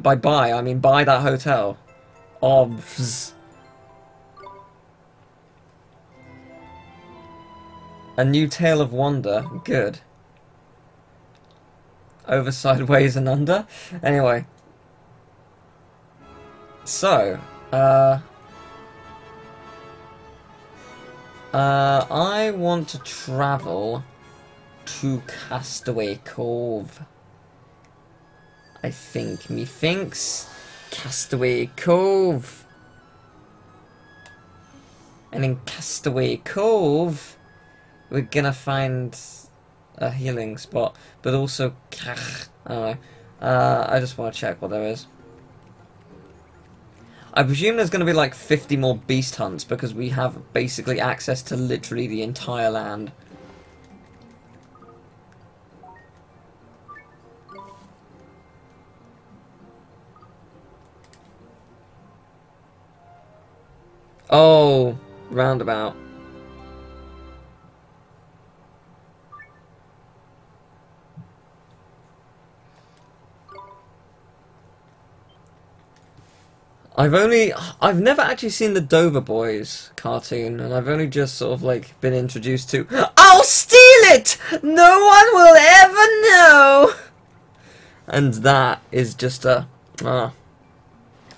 By buy, I mean buy that hotel. Obvs. A new tale of wonder. Good. Over, sideways, and under? Anyway. So, uh... Uh, I want to travel to Castaway Cove. I think methinks Castaway Cove. And in Castaway Cove, we're gonna find a healing spot, but also, I. Uh, I just want to check what there is. I presume there's going to be like 50 more beast hunts because we have basically access to literally the entire land. Oh, roundabout. I've only, I've never actually seen the Dover Boys cartoon, and I've only just sort of like been introduced to. I'll steal it! No one will ever know! And that is just a, ah,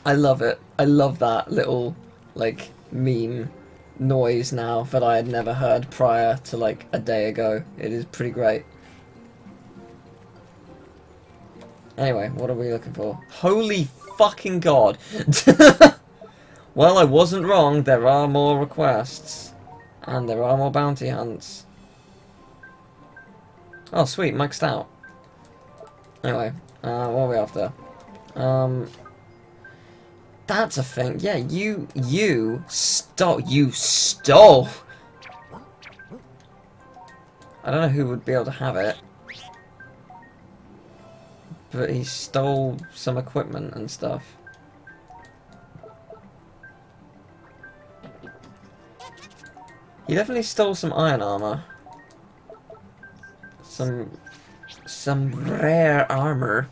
I love it. I love that little, like, meme noise now that I had never heard prior to like a day ago. It is pretty great. Anyway, what are we looking for? Holy fucking god. well, I wasn't wrong. There are more requests. And there are more bounty hunts. Oh, sweet. Maxed out. Anyway, uh, what are we after? Um, that's a thing. Yeah, you, you stole, you stole. I don't know who would be able to have it. But he stole some equipment and stuff. He definitely stole some iron armor. Some... some rare armor.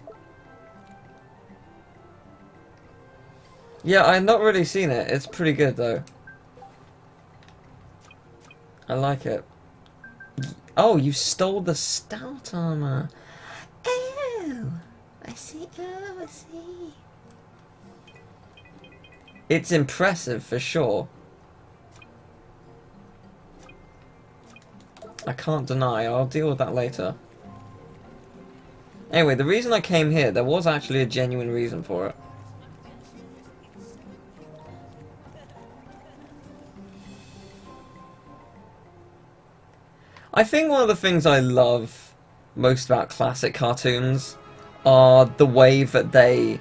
Yeah, I've not really seen it. It's pretty good, though. I like it. Oh, you stole the stout armor. Oh, I see. Oh, I see. It's impressive, for sure. I can't deny. I'll deal with that later. Anyway, the reason I came here, there was actually a genuine reason for it. I think one of the things I love most about classic cartoons are the way that they,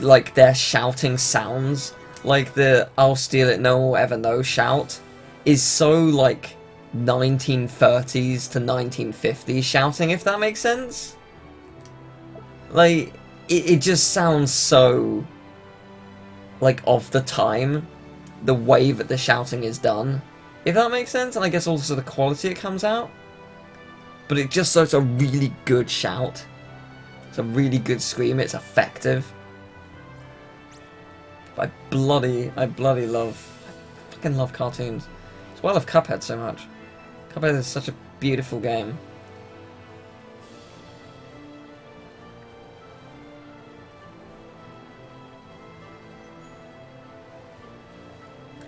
like, their shouting sounds. Like the I'll steal it, no one will ever know shout is so, like, 1930s to 1950s shouting, if that makes sense. Like, it, it just sounds so, like, of the time, the way that the shouting is done. If that makes sense, and I guess also the quality it comes out. But it just so it's a really good shout. It's a really good scream, it's effective. I bloody, I bloody love, I fucking love cartoons. That's why I love Cuphead so much. Cuphead is such a beautiful game.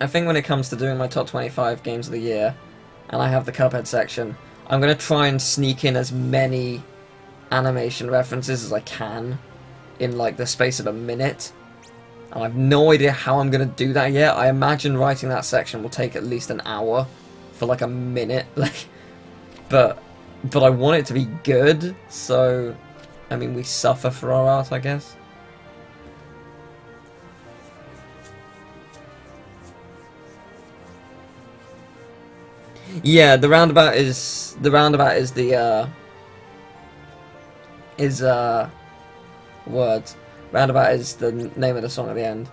I think when it comes to doing my top 25 games of the year, and I have the Cuphead section, I'm going to try and sneak in as many animation references as I can in like the space of a minute. And I have no idea how I'm going to do that yet. I imagine writing that section will take at least an hour for like a minute. Like, but but I want it to be good, so I mean we suffer for our art, I guess. Yeah, the roundabout is the roundabout is the uh is uh words. Roundabout is the name of the song at the end.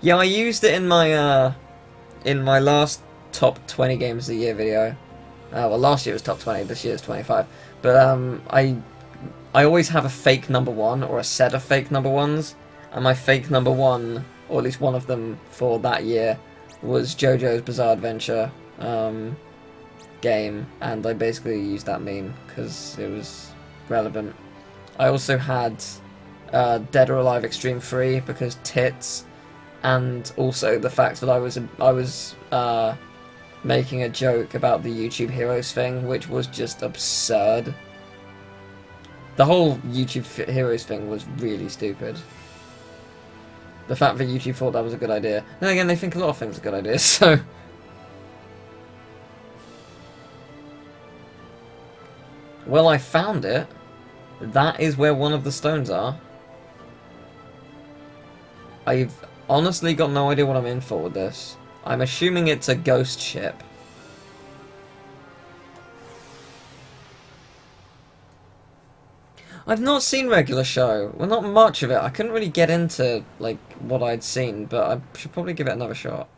Yeah, I used it in my uh in my last top 20 games of the year video. Uh, well, last year was top 20, this year is 25. But um, I I always have a fake number one or a set of fake number ones, and my fake number one, or at least one of them for that year, was JoJo's Bizarre Adventure um, game, and I basically used that meme because it was relevant. I also had uh, Dead or Alive Extreme 3 because tits, and also the fact that I was I was uh, making a joke about the YouTube Heroes thing, which was just absurd. The whole YouTube Heroes thing was really stupid. The fact that YouTube thought that was a good idea. Then again, they think a lot of things are good ideas, so... Well, I found it. That is where one of the stones are. I've honestly got no idea what I'm in for with this. I'm assuming it's a ghost ship. I've not seen regular show. Well, not much of it. I couldn't really get into like what I'd seen, but I should probably give it another shot.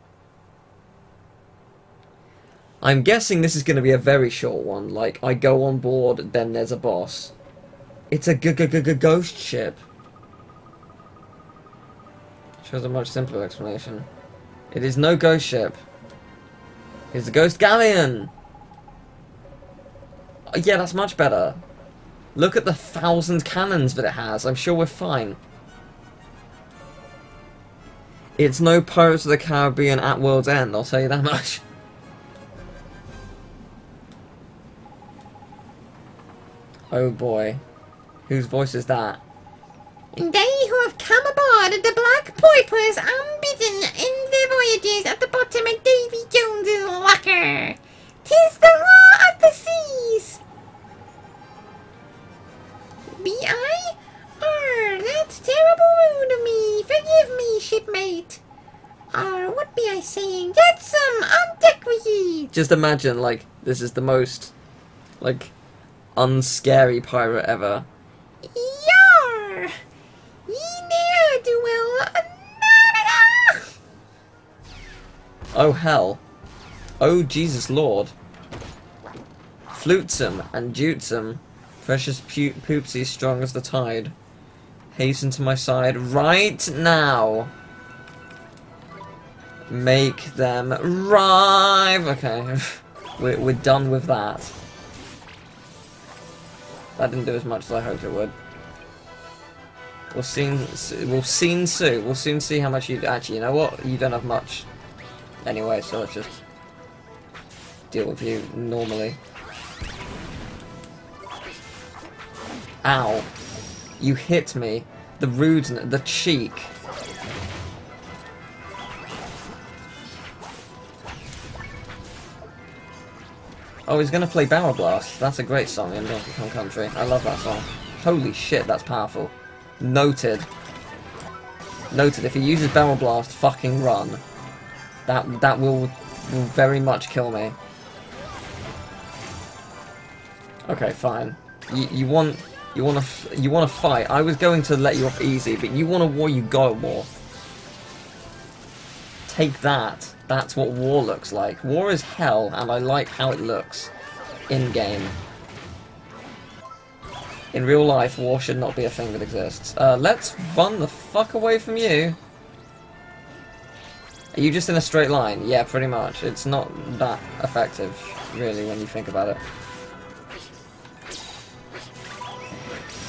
I'm guessing this is going to be a very short one. Like, I go on board, then there's a boss. It's a g g g g ghost ship. Shows a much simpler explanation. It is no ghost ship. It's a ghost galleon! Uh, yeah, that's much better. Look at the thousand cannons that it has. I'm sure we're fine. It's no Pirates of the Caribbean at World's End, I'll tell you that much. Oh boy. Whose voice is that? They who have come aboard the Black Porpoise unbidden in their voyages at the bottom of Davy Jones's locker. Tis the law of the seas. Be I? Oh, Arr, that's terrible rude of me. Forgive me, shipmate. Arr, what be I saying? Get some on deck with ye. Just imagine, like, this is the most, like, unscary pirate ever. Yar! Ye ne'er do well. Oh hell. Oh Jesus Lord. Flutesome and jutesome. Precious pu poopsie strong as the tide. Hasten to my side right now. Make them rive. Okay, we're, we're done with that. That didn't do as much as I hoped it would. We'll soon, we'll soon see. We'll soon see how much you actually. You know what? You don't have much. Anyway, so let's just deal with you normally. Ow. You hit me. The rudeness, the cheek. Oh, he's gonna play Barrel Blast. That's a great song in Donkey Kong Country. I love that song. Holy shit, that's powerful. Noted. Noted, if he uses Barrel Blast, fucking run. That that will, will very much kill me. Okay, fine. You, you want you want to you want to fight. I was going to let you off easy, but you want a war, you got a war. Take that. That's what war looks like. War is hell, and I like how it looks in game. In real life, war should not be a thing that exists. Uh, let's run the fuck away from you. Are you just in a straight line? Yeah, pretty much. It's not that effective, really, when you think about it.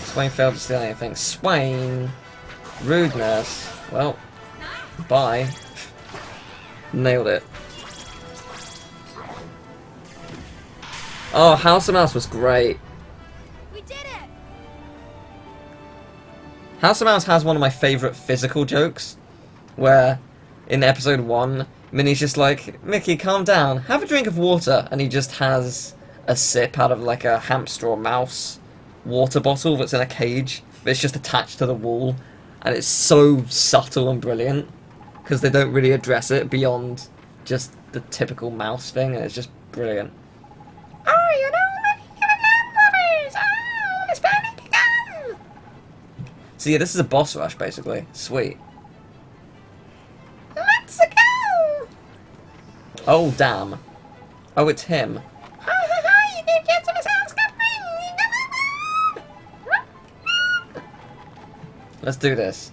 Swaine failed to steal anything. Swaine! Rudeness. Well, bye. Nailed it. Oh, House of Mouse was great. We did it! House of Mouse has one of my favourite physical jokes, where in episode 1, Minnie's just like, Mickey, calm down, have a drink of water, and he just has a sip out of like a hamster or mouse water bottle that's in a cage, that's just attached to the wall, and it's so subtle and brilliant because they don't really address it beyond just the typical mouse thing, and it's just brilliant. Oh, you know, lovers. Oh, the Spanish begun. So yeah, this is a boss rush basically. Sweet. Let's go. Oh damn. Oh, it's him. Let's do this.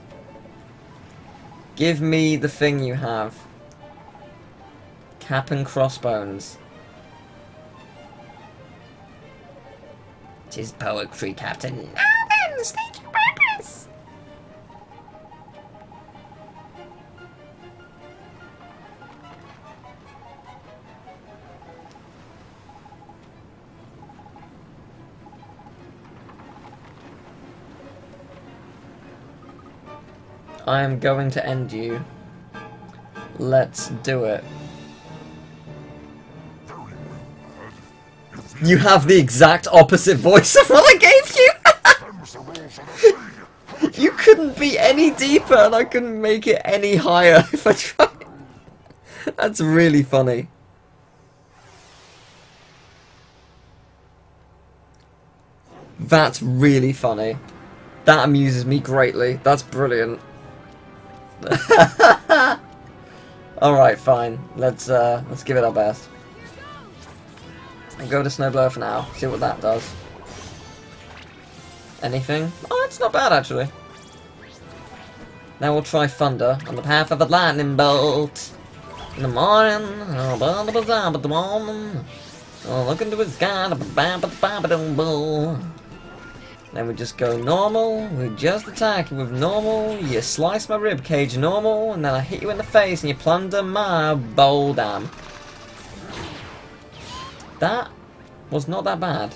Give me the thing you have. Cap'n Crossbones. Tis poetry, Captain. Now then, state I am going to end you. Let's do it. You have the exact opposite voice of what I gave you! you couldn't be any deeper and I couldn't make it any higher if I tried. That's really funny. That's really funny. That amuses me greatly. That's brilliant. Alright, fine. Let's uh let's give it our best. And go to Snowblower for now. See what that does. Anything? Oh, that's not bad actually. Now we'll try Thunder on the path of a lightning bolt. In the morning, oh, oh look into the sky, Then we just go normal, we just attack with normal, you slice my rib cage normal, and then I hit you in the face and you plunder my bowl dam. That was not that bad.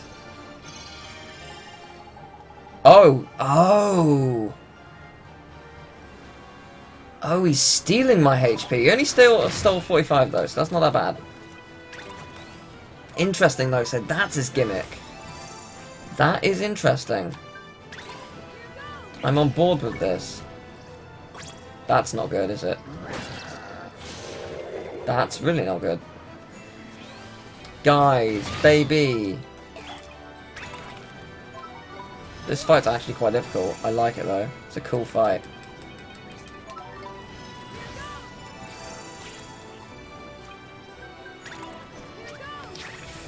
Oh, oh. Oh, he's stealing my HP. He only stole, stole 45 though, so that's not that bad. Interesting though, so that's his gimmick. That is interesting. I'm on board with this. That's not good, is it? That's really not good. Guys, baby! This fight's actually quite difficult. I like it though. It's a cool fight.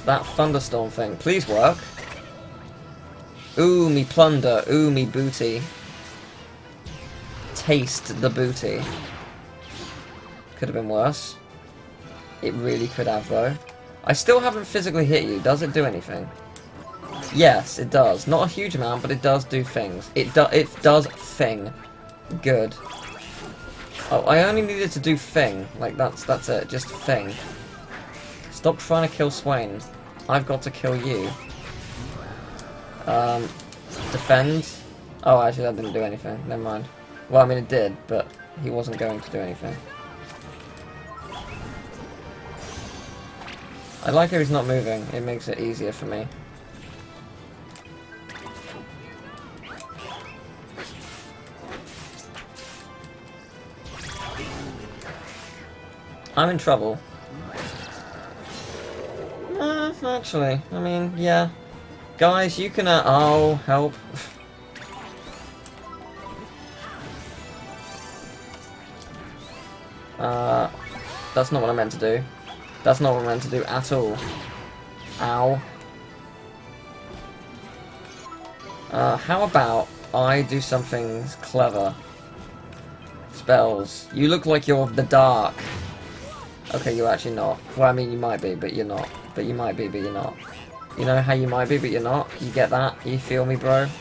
That thunderstorm thing, please work. Ooh, me plunder. Ooh, me booty. Taste the booty. Could have been worse. It really could have, though. I still haven't physically hit you. Does it do anything? Yes, it does. Not a huge amount, but it does do things. It, do it does thing. Good. Oh, I only needed to do thing. Like, that's that's it. Just thing. Stop trying to kill Swaine. I've got to kill you. Um, defend. Oh, actually, that didn't do anything. Never mind. Well, I mean, it did, but he wasn't going to do anything. I like how he's not moving. It makes it easier for me. I'm in trouble. Uh, actually, I mean, yeah. Guys, you can, uh, oh, help. uh, that's not what I meant to do. That's not what I meant to do at all. Ow. Uh, how about I do something clever? Spells. You look like you're the dark. Okay, you're actually not. Well, I mean, you might be, but you're not. But you might be, but you're not. You know how you might be, but you're not? You get that? You feel me, bro? Do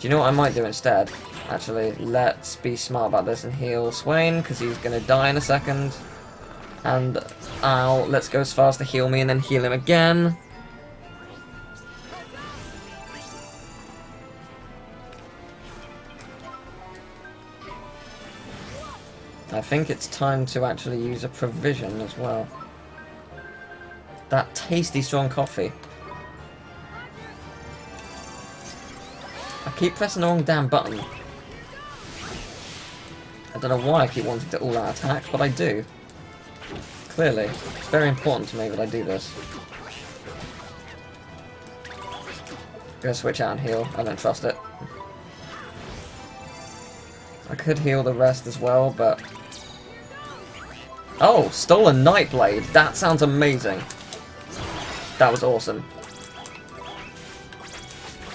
you know what I might do instead? Actually, let's be smart about this and heal Swaine, because he's going to die in a second. And Al, let's go as far as to heal me and then heal him again. I think it's time to actually use a provision as well. That tasty strong coffee. Keep pressing the wrong damn button. I don't know why I keep wanting to all-out attack, but I do. Clearly. It's very important to me that I do this. I'm Gonna switch out and heal. I don't trust it. I could heal the rest as well, but... Oh, stolen Nightblade. That sounds amazing. That was awesome.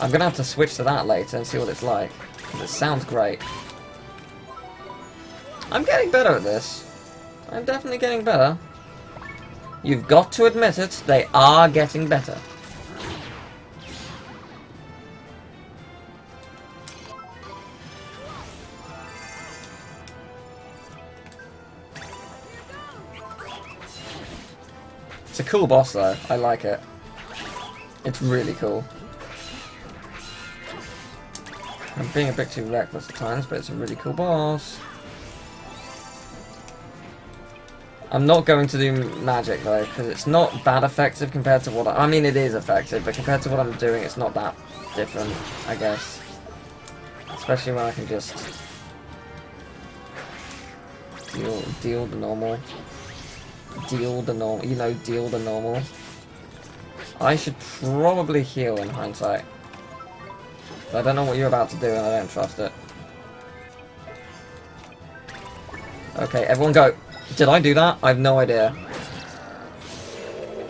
I'm gonna have to switch to that later and see what it's like. It sounds great. I'm getting better at this. I'm definitely getting better. You've got to admit it, they are getting better. It's a cool boss though, I like it. It's really cool. I'm being a bit too reckless at times, but it's a really cool boss. I'm not going to do magic though, because it's not that effective compared to what I, I mean it is effective, but compared to what I'm doing it's not that different, I guess. Especially when I can just deal deal the normal. Deal the normal you know, deal the normal. I should probably heal in hindsight. I don't know what you're about to do and I don't trust it. Okay, everyone go. Did I do that? I have no idea.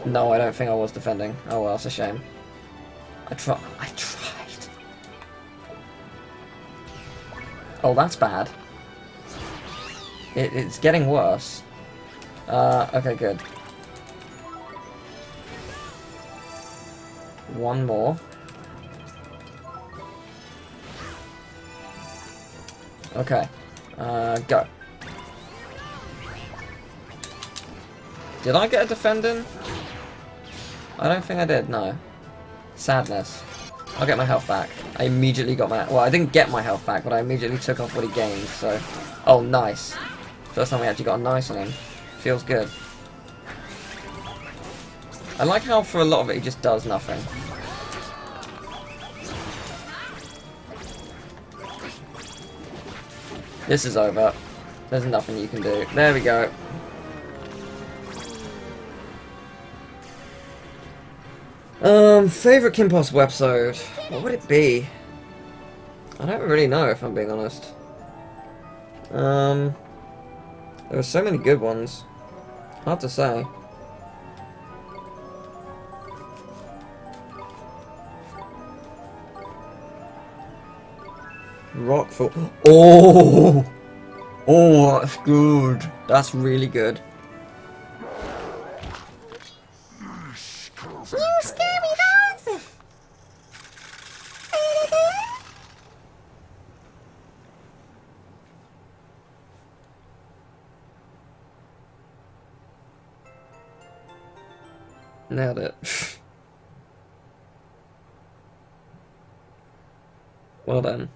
No, I don't think I was defending. Oh well, it's a shame. I try. I tried. Oh, that's bad. It, it's getting worse. Uh, okay, good. One more. Okay. Uh, go. Did I get a defending? I don't think I did, no. Sadness. I'll get my health back. I immediately got my... Well, I didn't get my health back, but I immediately took off what he gained, so... Oh, nice. First time we actually got a nice on him. Feels good. I like how for a lot of it he just does nothing. This is over. There's nothing you can do. There we go. Um, favorite Kim Possible episode? What would it be? I don't really know if I'm being honest. Um, there were so many good ones. Hard to say. Rockfall. Oh! Oh, that's good. That's really good. You scary dogs! Nailed it. well done.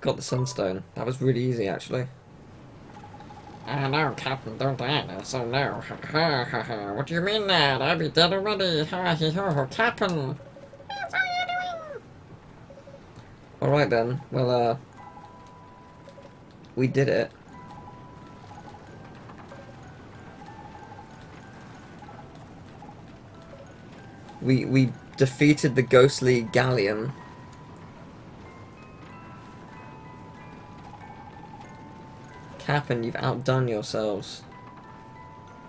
Got the sunstone. That was really easy, actually. I know, Captain, don't I? So no. Ha ha ha ha. What do you mean that? I'll be dead already. Ha he ho, Captain. That's all you're doing! Alright then. Well, uh... We did it. We, we defeated the ghostly galleon. Captain, you've outdone yourselves.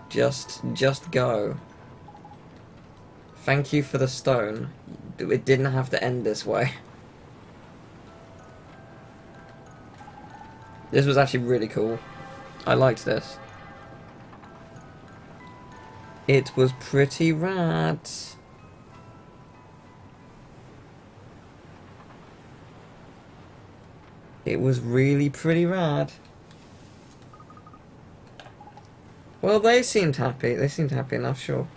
Just, just go. Thank you for the stone. It didn't have to end this way. This was actually really cool. I liked this. It was pretty rad. It was really pretty rad. Well, they seemed happy. They seemed happy enough, sure.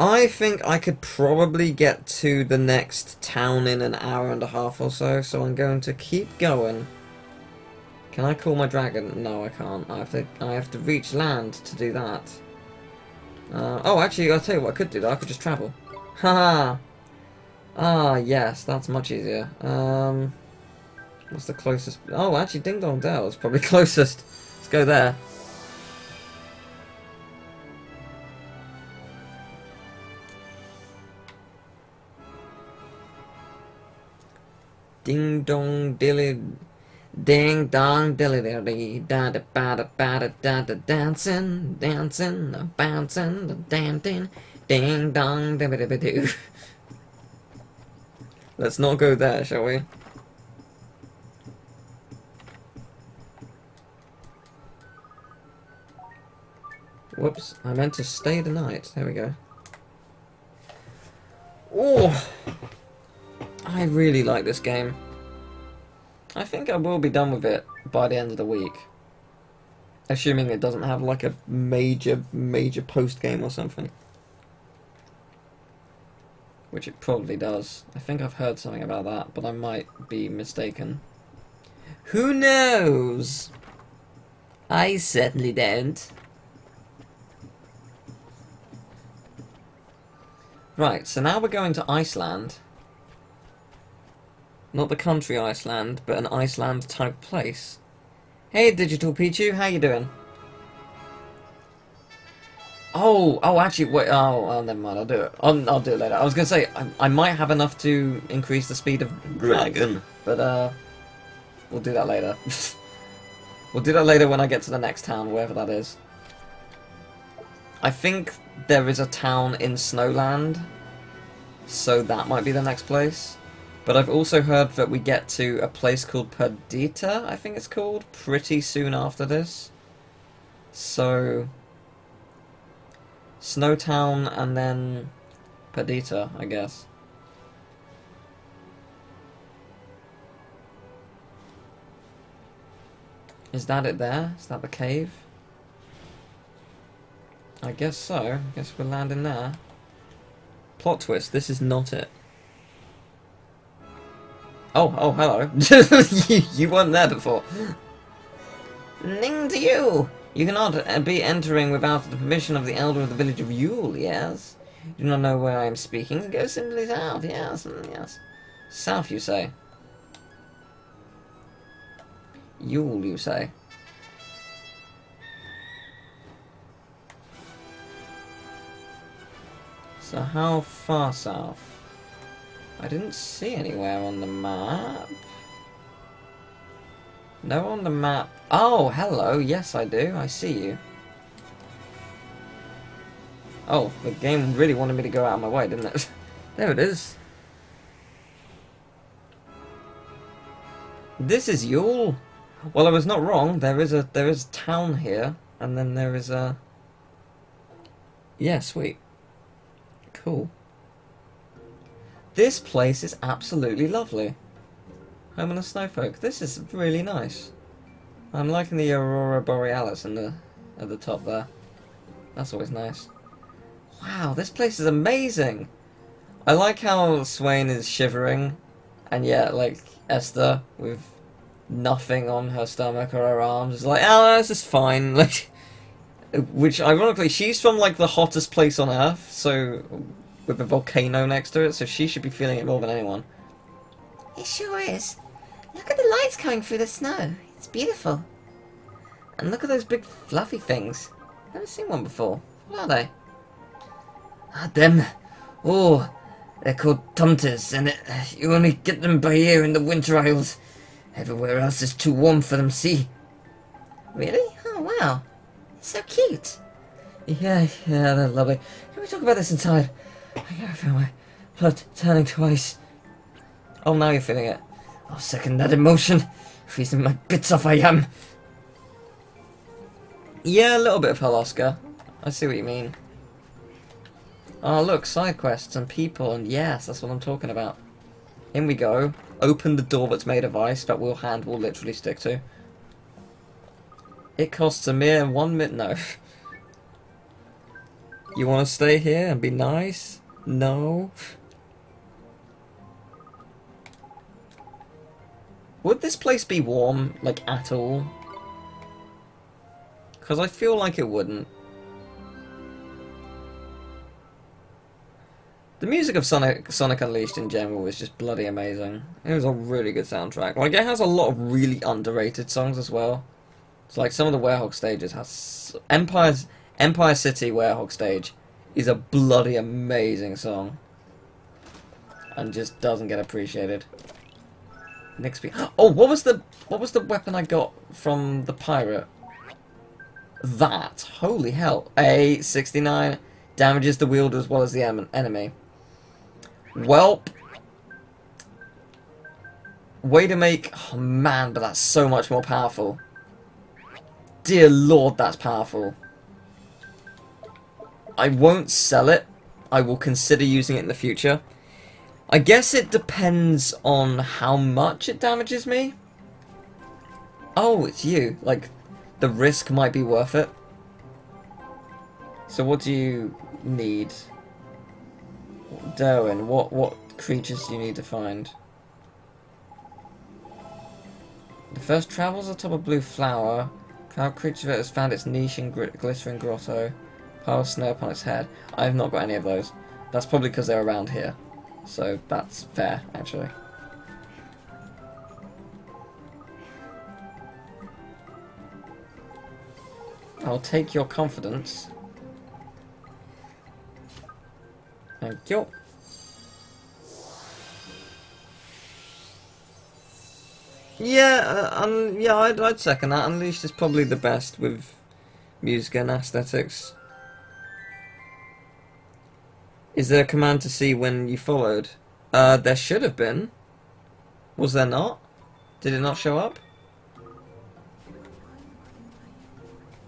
I think I could probably get to the next town in an hour and a half or so, so I'm going to keep going. Can I call my dragon? No, I can't. I have to. I have to reach land to do that. Uh, oh, actually, I'll tell you what I could do. Though. I could just travel. Haha. ah, yes, that's much easier. Um, what's the closest? Oh, actually, Ding Dong Dell is probably closest. Let's go there. Ding dong dilly, ding dong dilly dilly, da da ba da ba da da da dancing, dancing, bouncing, dancing, ding dong dilly dilly. Let's not go there, shall we? Whoops, I meant to stay the night. There we go. Oh, I really like this game. I think I will be done with it by the end of the week. Assuming it doesn't have like a major, major post game or something. Which it probably does. I think I've heard something about that, but I might be mistaken. Who knows? I certainly don't. Right, so now we're going to Iceland. Not the country Iceland, but an Iceland type place. Hey, Digital Pichu, how you doing? Oh, oh, actually, wait, oh, oh, never mind, I'll do it. I'll, I'll do it later. I was gonna say, I, I might have enough to increase the speed of Dragon, but, uh, we'll do that later. we'll do that later when I get to the next town, wherever that is. I think there is a town in Snowland, so that might be the next place. But I've also heard that we get to a place called Perdita, I think it's called, pretty soon after this. So, Snowtown and then Perdita, I guess. Is that it there? Is that the cave? I guess so. I guess we're landing there. Plot twist, this is not it. Oh, oh, hello. you, weren't there before. Ning to you! You cannot uh, be entering without the permission of the elder of the village of Yule, yes? You do not know where I am speaking? Go simply south, yes, mm, yes. South, you say? Yule, you say? So how far south? I didn't see anywhere on the map. No on the map. Oh, hello. Yes, I do. I see you. Oh, the game really wanted me to go out of my way, didn't it? there it is. This is Yule. Well, I was not wrong. There is a there is a town here, and then there is a. Yeah, sweet. This place is absolutely lovely. Home of the Snowfolk. This is really nice. I'm liking the Aurora Borealis in the at the top there. That's always nice. Wow, this place is amazing. I like how Swaine is shivering, and yet like Esther with nothing on her stomach or her arms is like, oh, this is fine. Like, which ironically, she's from like the hottest place on Earth, so with a volcano next to it, so she should be feeling it more than anyone. It sure is. Look at the lights coming through the snow. It's beautiful. And look at those big fluffy things. Never seen one before. What are they? Ah, them. Oh, they're called tomters, and it, you only get them by here in the winter isles. Everywhere else is too warm for them, see? Really? Oh, wow. So cute. Yeah, yeah, they're lovely. Can we talk about this inside? I gotta feel my blood turning twice. Oh, now you're feeling it. I'll second that emotion. Freezing my bits off I am. Yeah, a little bit of hell, Oscar. I see what you mean. Oh, look, side quests and people, and yes, that's what I'm talking about. In we go. Open the door that's made of ice that will hand will literally stick to. It costs a mere one minute. No. You want to stay here and be nice? No. Would this place be warm, like, at all? Because I feel like it wouldn't. The music of Sonic Sonic Unleashed in general is just bloody amazing. It was a really good soundtrack. Like, it has a lot of really underrated songs as well. It's like some of the Werehog stages has... Empire's, Empire City Werehog stage is a bloody amazing song. And just doesn't get appreciated. Next week. Oh, what was the what was the weapon I got from the pirate? That. Holy hell. A 69 damages the wielder as well as the enemy. Welp. Way to make... Oh, man, but that's so much more powerful. Dear lord, that's powerful. I won't sell it. I will consider using it in the future. I guess it depends on how much it damages me. Oh, it's you. Like, the risk might be worth it. So what do you need? Derwin, what, what creatures do you need to find? The first travels atop a blue flower. Cloud creature that has found its niche in glittering grotto. Pile of snow upon its head. I have not got any of those. That's probably because they're around here. So that's fair, actually. I'll take your confidence. Thank you. Yeah, uh, um, yeah, I'd, I'd second that. Unleashed is probably the best with music and aesthetics. Is there a command to see when you followed? Uh, there should have been. Was there not? Did it not show up?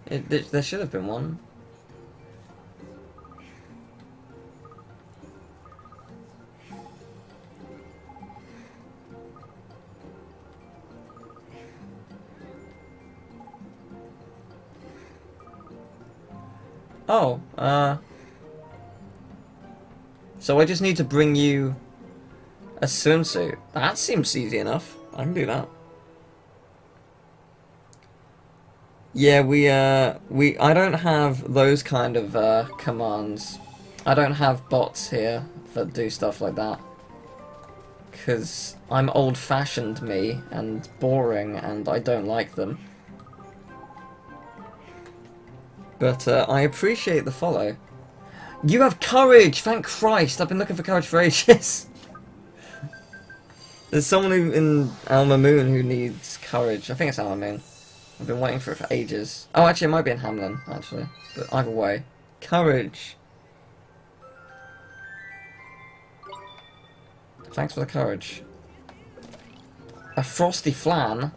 It, there- there should have been one. Oh, uh... So I just need to bring you a swimsuit. That seems easy enough. I can do that. Yeah, we, uh, we, I don't have those kind of, uh, commands. I don't have bots here that do stuff like that. Because I'm old-fashioned me, and boring, and I don't like them. But, uh, I appreciate the follow. You have courage! Thank Christ! I've been looking for courage for ages. There's someone who, in Al Mamoon who needs courage. I think it's Al Mamoon. I've been waiting for it for ages. Oh, actually, it might be in Hamelin, actually. But either way. Courage! Thanks for the courage. A frosty flan?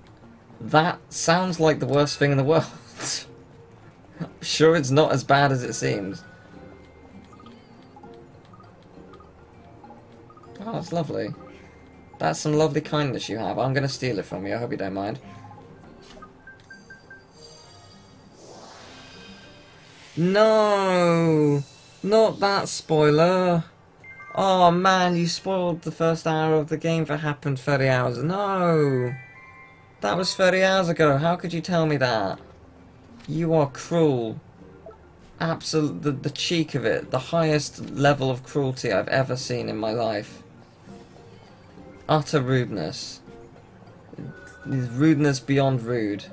That sounds like the worst thing in the world. sure it's not as bad as it seems. Oh, that's lovely. That's some lovely kindness you have. I'm going to steal it from you. I hope you don't mind. No! Not that spoiler! Oh man, you spoiled the first hour of the game that happened 30 hours. No! That was 30 hours ago. How could you tell me that? You are cruel. Absolute, the, the cheek of it. The highest level of cruelty I've ever seen in my life. Utter rudeness. Rudeness beyond rude.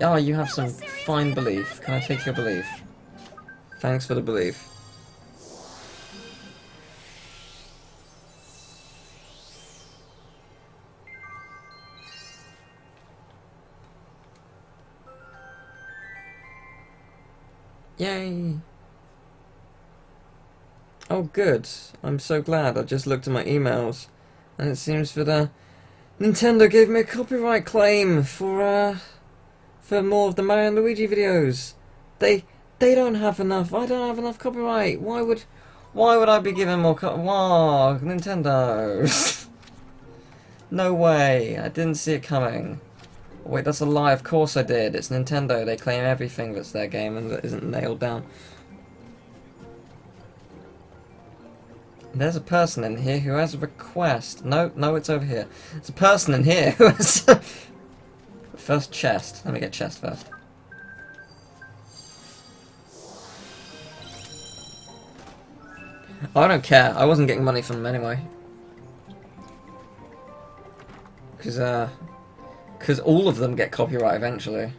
Oh, you have some fine belief. Can I take your belief? Thanks for the belief. Yay! Oh good, I'm so glad. I just looked at my emails and it seems that uh, Nintendo gave me a copyright claim for uh, for more of the Mario and Luigi videos. They they don't have enough. I don't have enough copyright. Why would why would I be given more co- Wow, Nintendo. no way. I didn't see it coming. Wait, that's a lie. Of course I did. It's Nintendo. They claim everything that's their game and that isn't nailed down. There's a person in here who has a request. No, no, it's over here. There's a person in here who has... first chest. Let me get chest first. I don't care. I wasn't getting money from them anyway. Because, uh... Because all of them get copyright eventually.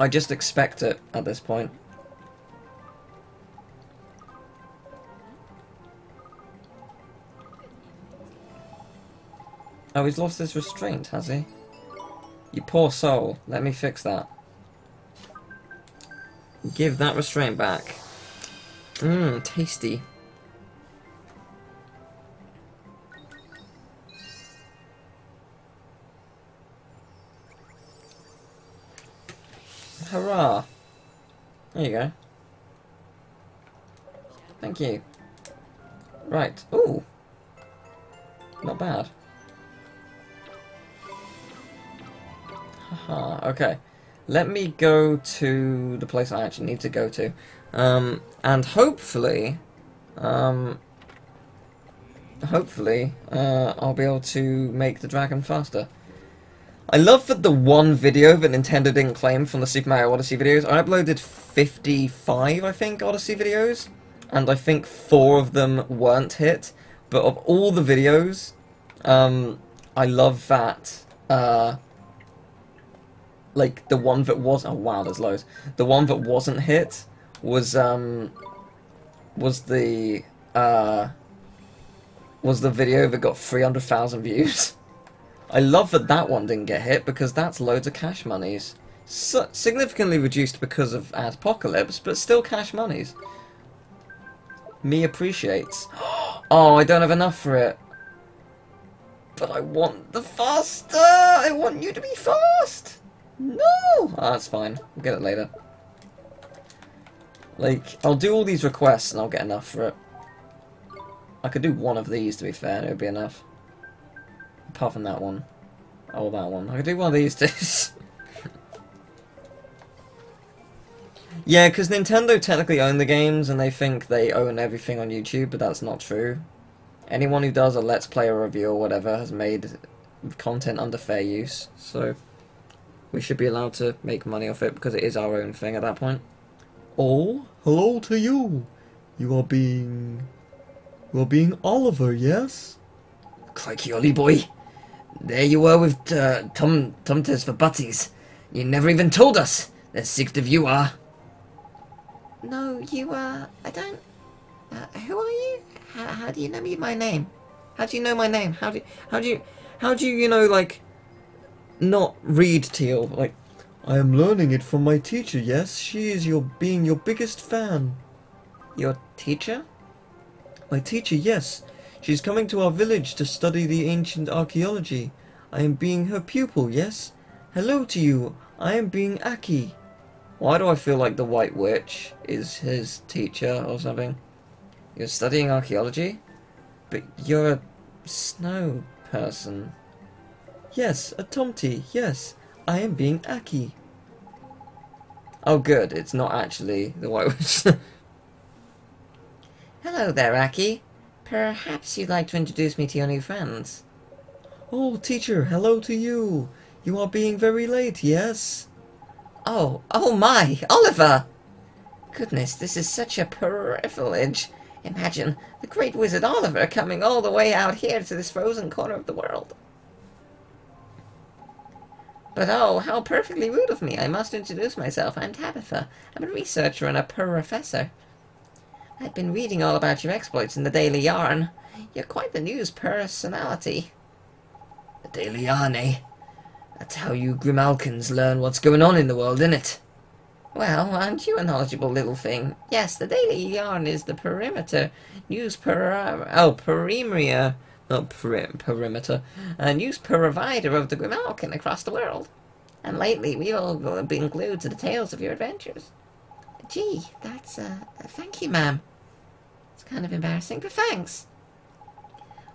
I just expect it at this point. Oh, he's lost his restraint, has he? You poor soul. Let me fix that. Give that restraint back. Mmm, tasty. There you go. Thank you. Right. Ooh. Not bad. Haha, okay. Let me go to the place I actually need to go to. Um, and hopefully, um, hopefully, uh, I'll be able to make the dragon faster. I love that the one video that Nintendo didn't claim from the Super Mario Odyssey videos, I uploaded 55, I think, Odyssey videos, and I think four of them weren't hit, but of all the videos, um, I love that, uh, like, the one that was, oh wow, there's loads, the one that wasn't hit was, um, was the, uh, was the video that got 300,000 views. I love that that one didn't get hit because that's loads of cash monies. So, significantly reduced because of Adpocalypse, but still cash monies. Me appreciates. Oh, I don't have enough for it. But I want the faster! I want you to be fast! No! Oh, that's fine. We'll get it later. Like, I'll do all these requests and I'll get enough for it. I could do one of these, to be fair, it would be enough. Apart from that one. Oh, that one. I could do one of these two. yeah, because Nintendo technically own the games, and they think they own everything on YouTube, but that's not true. Anyone who does a Let's Play or review or whatever has made content under fair use, so we should be allowed to make money off it because it is our own thing at that point. Oh, hello to you. You are being... You are being Oliver, yes? Crikey, Ollie boy. There you were with uh, Tom Tumters for butties. You never even told us. The sixth of you are. No, you, uh, I don't... Uh, who are you? How, how do you know me my name? How do you know my name? How do you, how do you, how do you, you know, like, not read Teal? Like, I am learning it from my teacher, yes? She is your being your biggest fan. your teacher? My teacher, yes. She is coming to our village to study the ancient archaeology. I am being her pupil, yes? Hello to you. I am being Aki. Why do I feel like the White Witch is his teacher or something? You're studying archaeology? But you're a snow person. Yes, a Tomty, yes. I am being Aki. Oh good, it's not actually the White Witch. Hello there, Aki. Perhaps you'd like to introduce me to your new friends. Oh, teacher, hello to you. You are being very late, yes? Oh, oh my, Oliver! Goodness, this is such a privilege. Imagine the great wizard Oliver coming all the way out here to this frozen corner of the world. But oh, how perfectly rude of me. I must introduce myself. I'm Tabitha. I'm a researcher and a professor. I've been reading all about your exploits in the Daily Yarn. You're quite the news personality. The Daily Yarn, eh? That's how you Grimalkins learn what's going on in the world, innit? Well, aren't you a knowledgeable little thing? Yes, the Daily Yarn is the perimeter news per oh perimeter not peri perimeter uh, news provider of the Grimalkin across the world. And lately, we've all been glued to the tales of your adventures. Gee, that's uh, thank you, ma'am. It's kind of embarrassing, but thanks.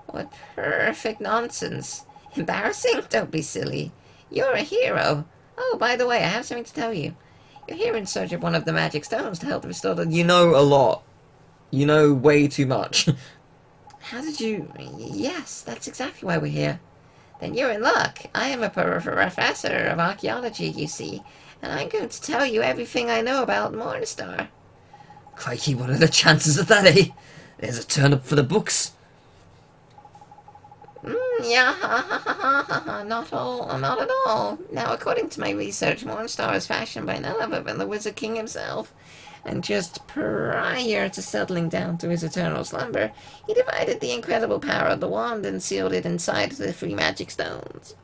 What perfect nonsense. Embarrassing? Don't be silly. You're a hero. Oh, by the way, I have something to tell you. You're here in search of one of the magic stones to help restore the... you know a lot. You know way too much. How did you... Yes, that's exactly why we're here. Then you're in luck. I am a professor of archaeology, you see, and I'm going to tell you everything I know about Morningstar. Crikey, what are the chances of that, eh? There's a turn up for the books. Mm, yeah, ha, ha, ha, ha, ha, not all, not at all. Now, according to my research, Morningstar is fashioned by none other than the Wizard King himself. And just prior to settling down to his eternal slumber, he divided the incredible power of the wand and sealed it inside the three magic stones.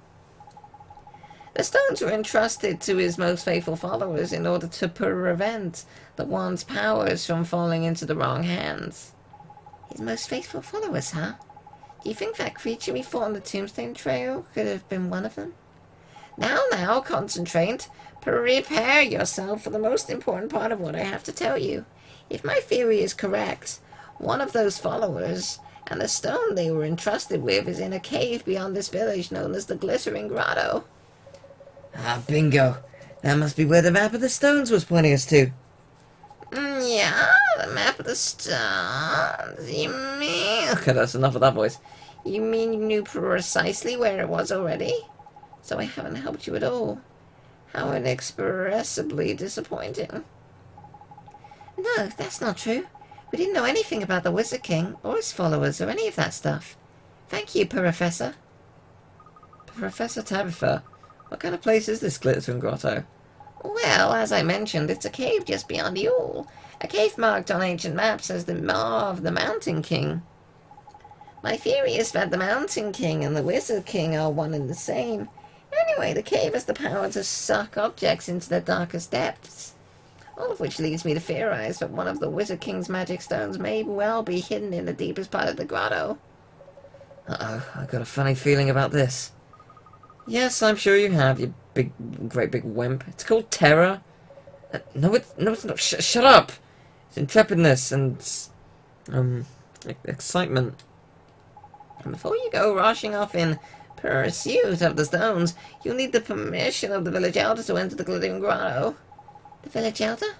The stones were entrusted to his most faithful followers in order to prevent the wand's powers from falling into the wrong hands. His most faithful followers, huh? Do you think that creature we fought on the Tombstone Trail could have been one of them? Now, now, concentrate. Prepare yourself for the most important part of what I have to tell you. If my theory is correct, one of those followers and the stone they were entrusted with is in a cave beyond this village known as the Glittering Grotto. Ah, bingo. That must be where the map of the stones was pointing us to. Mm, yeah, the map of the stones. You mean? Okay, that's enough of that voice. You mean you knew precisely where it was already? So I haven't helped you at all. How inexpressibly disappointing. No, that's not true. We didn't know anything about the Wizard King, or his followers, or any of that stuff. Thank you, Professor. Professor Tabitha, what kind of place is this Glittering Grotto? Well, as I mentioned, it's a cave just beyond the Yule. A cave marked on ancient maps as the Maw of the Mountain King. My theory is that the Mountain King and the Wizard King are one and the same. Anyway, the cave has the power to suck objects into the darkest depths. All of which leads me to theorize that one of the Wizard King's magic stones may well be hidden in the deepest part of the grotto. Uh-oh, I've got a funny feeling about this. Yes, I'm sure you have, you big, great big wimp. It's called terror. Uh, no, it's, no, it's not. Sh shut up! It's intrepidness and, um, excitement. And before you go rushing off in pursuit of the stones, you'll need the permission of the village elder to enter the glittering grotto. The village elder?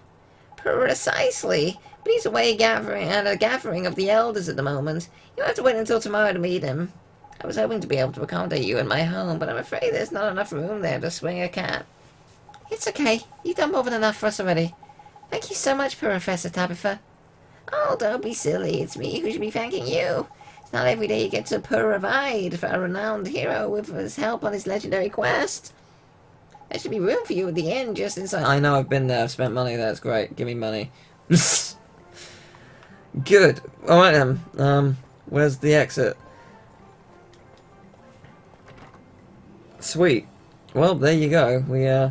Precisely. But he's away gathering at a gathering of the elders at the moment. You'll have to wait until tomorrow to meet him. I was hoping to be able to accommodate you in my home, but I'm afraid there's not enough room there to swing a cat. It's okay. You've done more than enough for us already. Thank you so much, Professor Tabitha. Oh, don't be silly. It's me who should be thanking you. It's not every day you get to provide for a renowned hero with his help on his legendary quest. There should be room for you at the end, just inside. I know I've been there, I've spent money there, it's great. Give me money. Good. Alright then. Um, where's the exit? Sweet. Well, there you go. We, uh,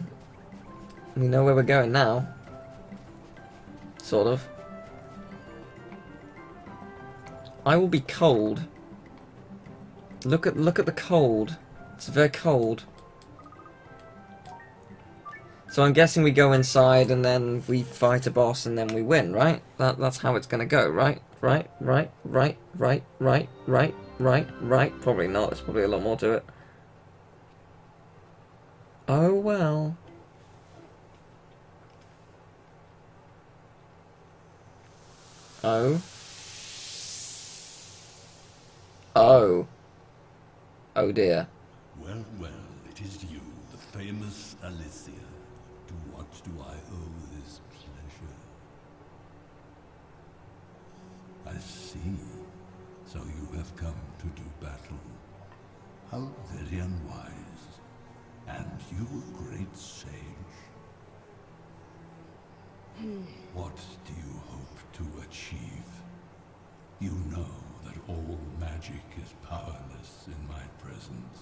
we know where we're going now. Sort of. I will be cold. Look at look at the cold. It's very cold. So I'm guessing we go inside and then we fight a boss and then we win, right? That that's how it's gonna go, right? Right, right, right, right, right, right, right, right. Probably not. There's probably a lot more to it. Oh well. Oh. Oh. Oh dear. Well, well, it is you, the famous Alicia. To what do I owe this pleasure? I see. So you have come to do battle. How very unwise. And you great sage. What do you hope to achieve? You know that all magic is powerless in my presence.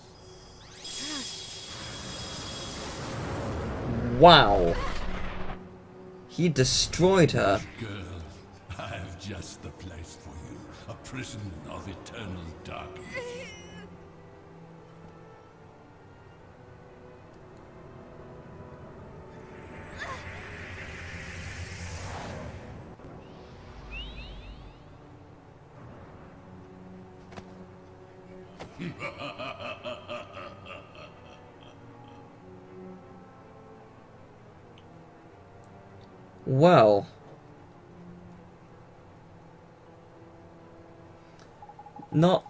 Wow. He destroyed her. Girl, I have just the place for you. A prison of eternal darkness.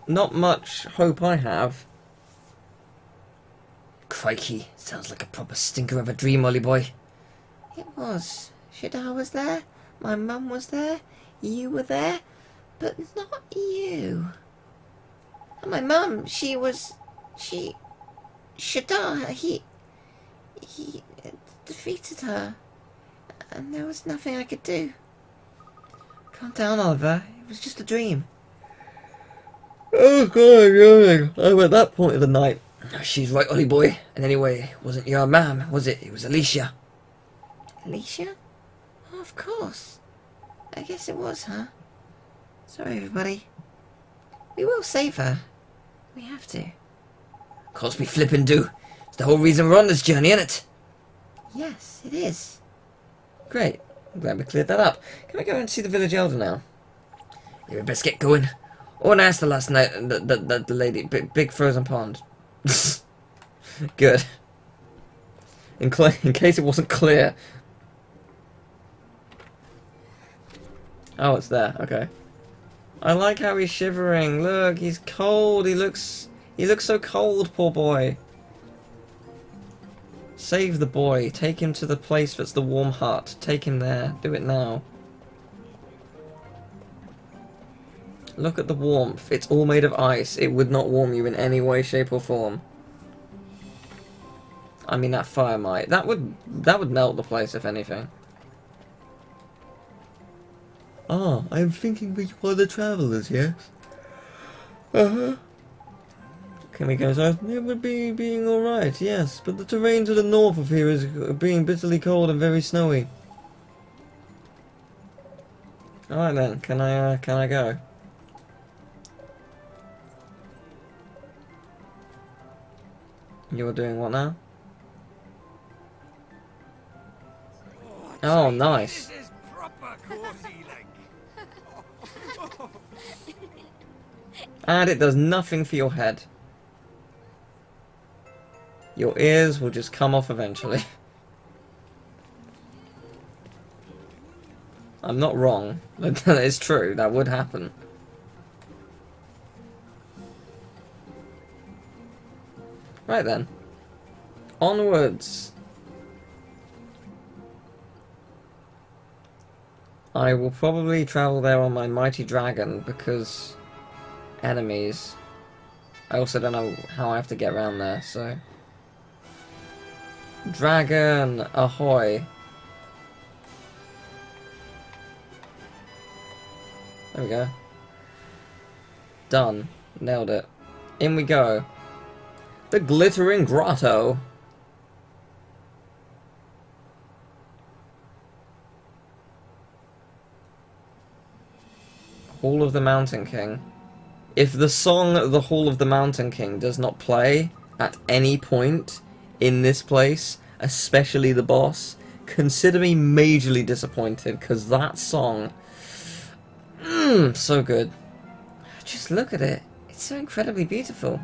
Not much hope I have. Crikey, sounds like a proper stinker of a dream, Ollie boy. It was. Shadar was there, my mum was there, you were there, but not you. And my mum, she was. she. Shadar, he. he defeated her. And there was nothing I could do. Calm down, Oliver. It was just a dream. Oh god, yawning. I'm oh, at that point of the night. She's right, Ollie boy. And anyway, it wasn't your mum, was it? It was Alicia. Alicia? Oh, of course. I guess it was, huh? Sorry, everybody. We will save her. We have to. Of Course me flippin' do. It's the whole reason we're on this journey, isn't it? Yes, it is. Great. I'm glad we cleared that up. Can we go and see the village elder now? You best get going. Oh, and asked her last night, The, the, the, the lady, big, big frozen pond. Good. In, in case it wasn't clear. Oh, it's there. Okay. I like how he's shivering. Look, he's cold. He looks. He looks so cold, poor boy. Save the boy. Take him to the place that's the warm hut. Take him there. Do it now. Look at the warmth. It's all made of ice. It would not warm you in any way, shape, or form. I mean, that fire might. That would that would melt the place, if anything. Ah, I am thinking we are the travelers, yes? Uh-huh. Can we go south? It would be being alright, yes, but the terrain to the north of here is being bitterly cold and very snowy. Alright then, can I uh, can I go? You're doing what now? Oh, oh nice. cozy like. And it does nothing for your head. Your ears will just come off eventually. I'm not wrong. That is true. That would happen. Right then. Onwards. I will probably travel there on my mighty dragon because enemies. I also don't know how I have to get around there, so. Dragon, ahoy. There we go. Done. Nailed it. In we go. The Glittering Grotto. Hall of the Mountain King. If the song The Hall of the Mountain King does not play at any point in this place, especially the boss, consider me majorly disappointed because that song. Mmm, so good. Just look at it. It's so incredibly beautiful.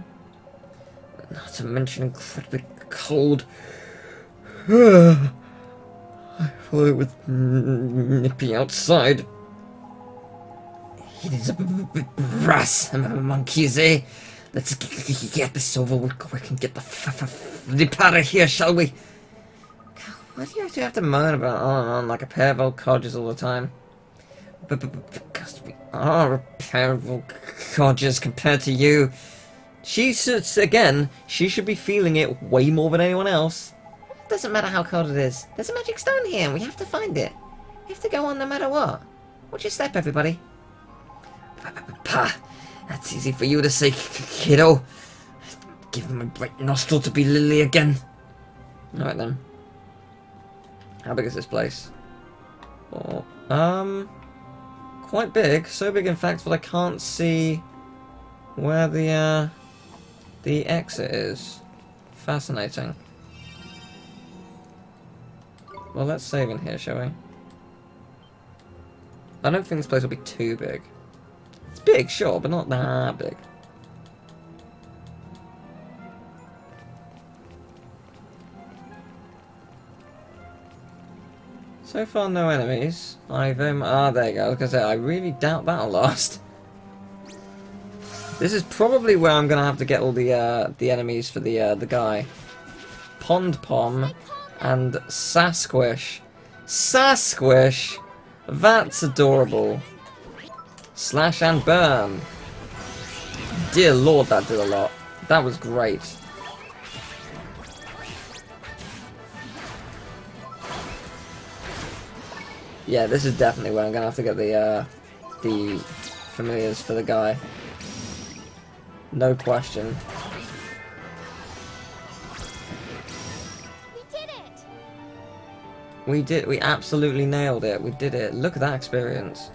Not to mention incredibly cold. I thought it was nippy outside. It is a brass monkeys, eh? Let's get this over with quick and get the f- f- f- out of here, shall we? Why do you actually have to moan about on and on like a pair of old codgers all the time? Because we are a pair of old codgers compared to you. She should, again, she should be feeling it way more than anyone else. Doesn't matter how cold it is. There's a magic stone here and we have to find it. We have to go on no matter what. Watch your step, everybody. Pa, that's easy for you to say, kiddo. Give him a bright nostril to be Lily again. Alright then. How big is this place? Oh, um, quite big. So big, in fact, that I can't see where the uh, the exit is. Fascinating. Well, let's save in here, shall we? I don't think this place will be too big. It's big, sure, but not that big. So far, no enemies. I've um, ah, there you go. I said, I really doubt that'll last. This is probably where I'm gonna have to get all the uh, the enemies for the uh, the guy. Pond Pom and Sasquish. Sasquish, that's adorable. Slash and burn. Dear Lord, that did a lot. That was great. Yeah, this is definitely where I'm gonna have to get the uh, the familiars for the guy. No question. We did it! We did. We absolutely nailed it. We did it. Look at that experience.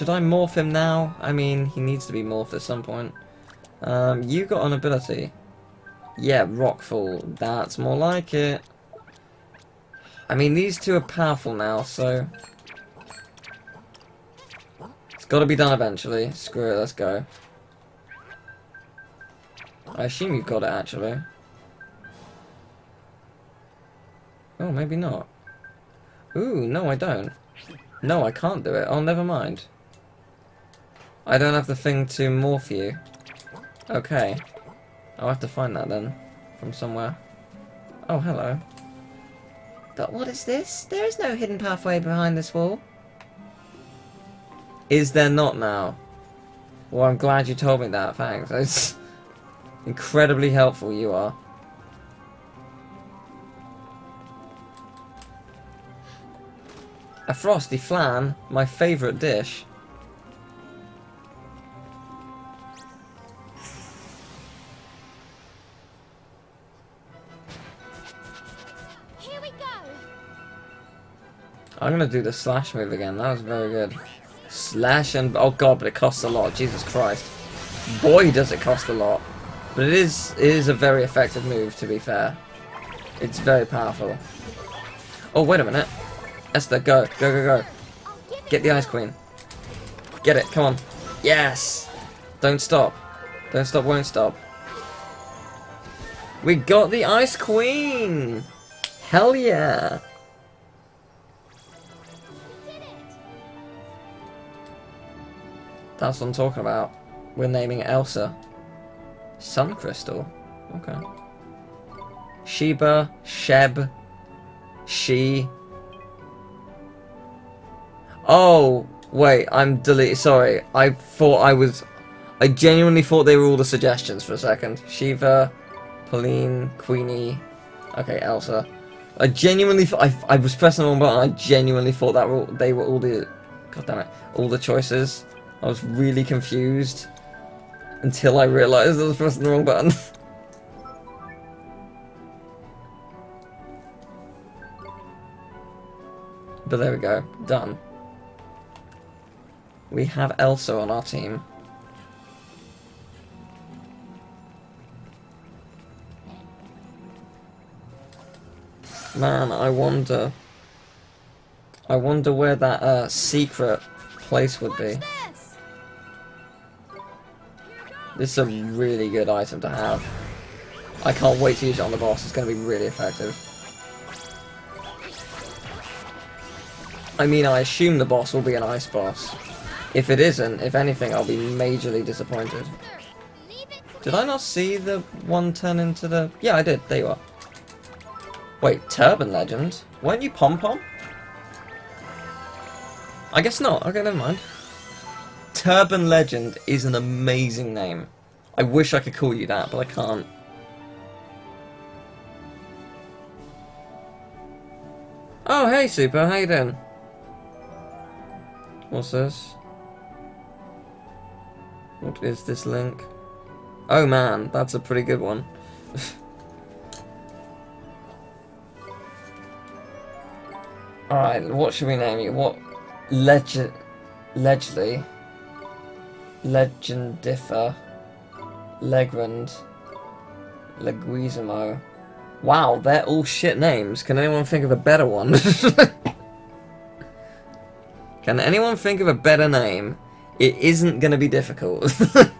should I morph him now? I mean, he needs to be morphed at some point. Um, you got an ability. Yeah, Rockfall. That's more like it. I mean, these two are powerful now, so... It's got to be done eventually. Screw it, let's go. I assume you've got it, actually. Oh, maybe not. Ooh, no I don't. No, I can't do it. Oh, never mind. I don't have the thing to morph you. Okay. I'll have to find that then. From somewhere. Oh, hello. But what is this? There is no hidden pathway behind this wall. Is there not now? Well, I'm glad you told me that, thanks. It's incredibly helpful you are. A frosty flan, my favourite dish. Here we go. I'm gonna do the slash move again. That was very good. Slash and oh god, but it costs a lot. Jesus Christ. Boy, does it cost a lot. But it is it is a very effective move. To be fair, it's very powerful. Oh wait a minute, Esther, go, go, go, go. Get the Ice Queen. Get it. Come on. Yes. Don't stop. Don't stop. Won't stop. We got the Ice Queen. Hell yeah. That's what I'm talking about. We're naming Elsa. Sun Crystal. Okay. Sheba, Sheb, She. Oh, wait, I'm deleting. Sorry, I thought I was. I genuinely thought they were all the suggestions for a second. Shiva, Pauline, Queenie. Okay, Elsa. I genuinely thought. I, I was pressing the wrong button. I genuinely thought that were all, they were all the. God damn it. All the choices. I was really confused until I realised I was pressing the wrong button. but there we go, done. We have Elsa on our team. Man, I wonder. I wonder where that uh, secret place would be. This. Is a really good item to have. I can't wait to use it on the boss. It's going to be really effective. I mean, I assume the boss will be an ice boss. If it isn't, if anything, I'll be majorly disappointed. Did I not see the one turn into the... Yeah, I did. There you are. Wait, Turban Legend? Weren't you Pom Pom? I guess not. Okay, never mind. Turban Legend is an amazing name. I wish I could call you that, but I can't. Oh, hey, Super. How you doing? What's this? What is this link? Oh man, that's a pretty good one. Alright, what should we name you? What? Legend... Legely? Legendifer? Legrand? Leguizamo? Wow, they're all shit names. Can anyone think of a better one? Can anyone think of a better name? It isn't gonna be difficult.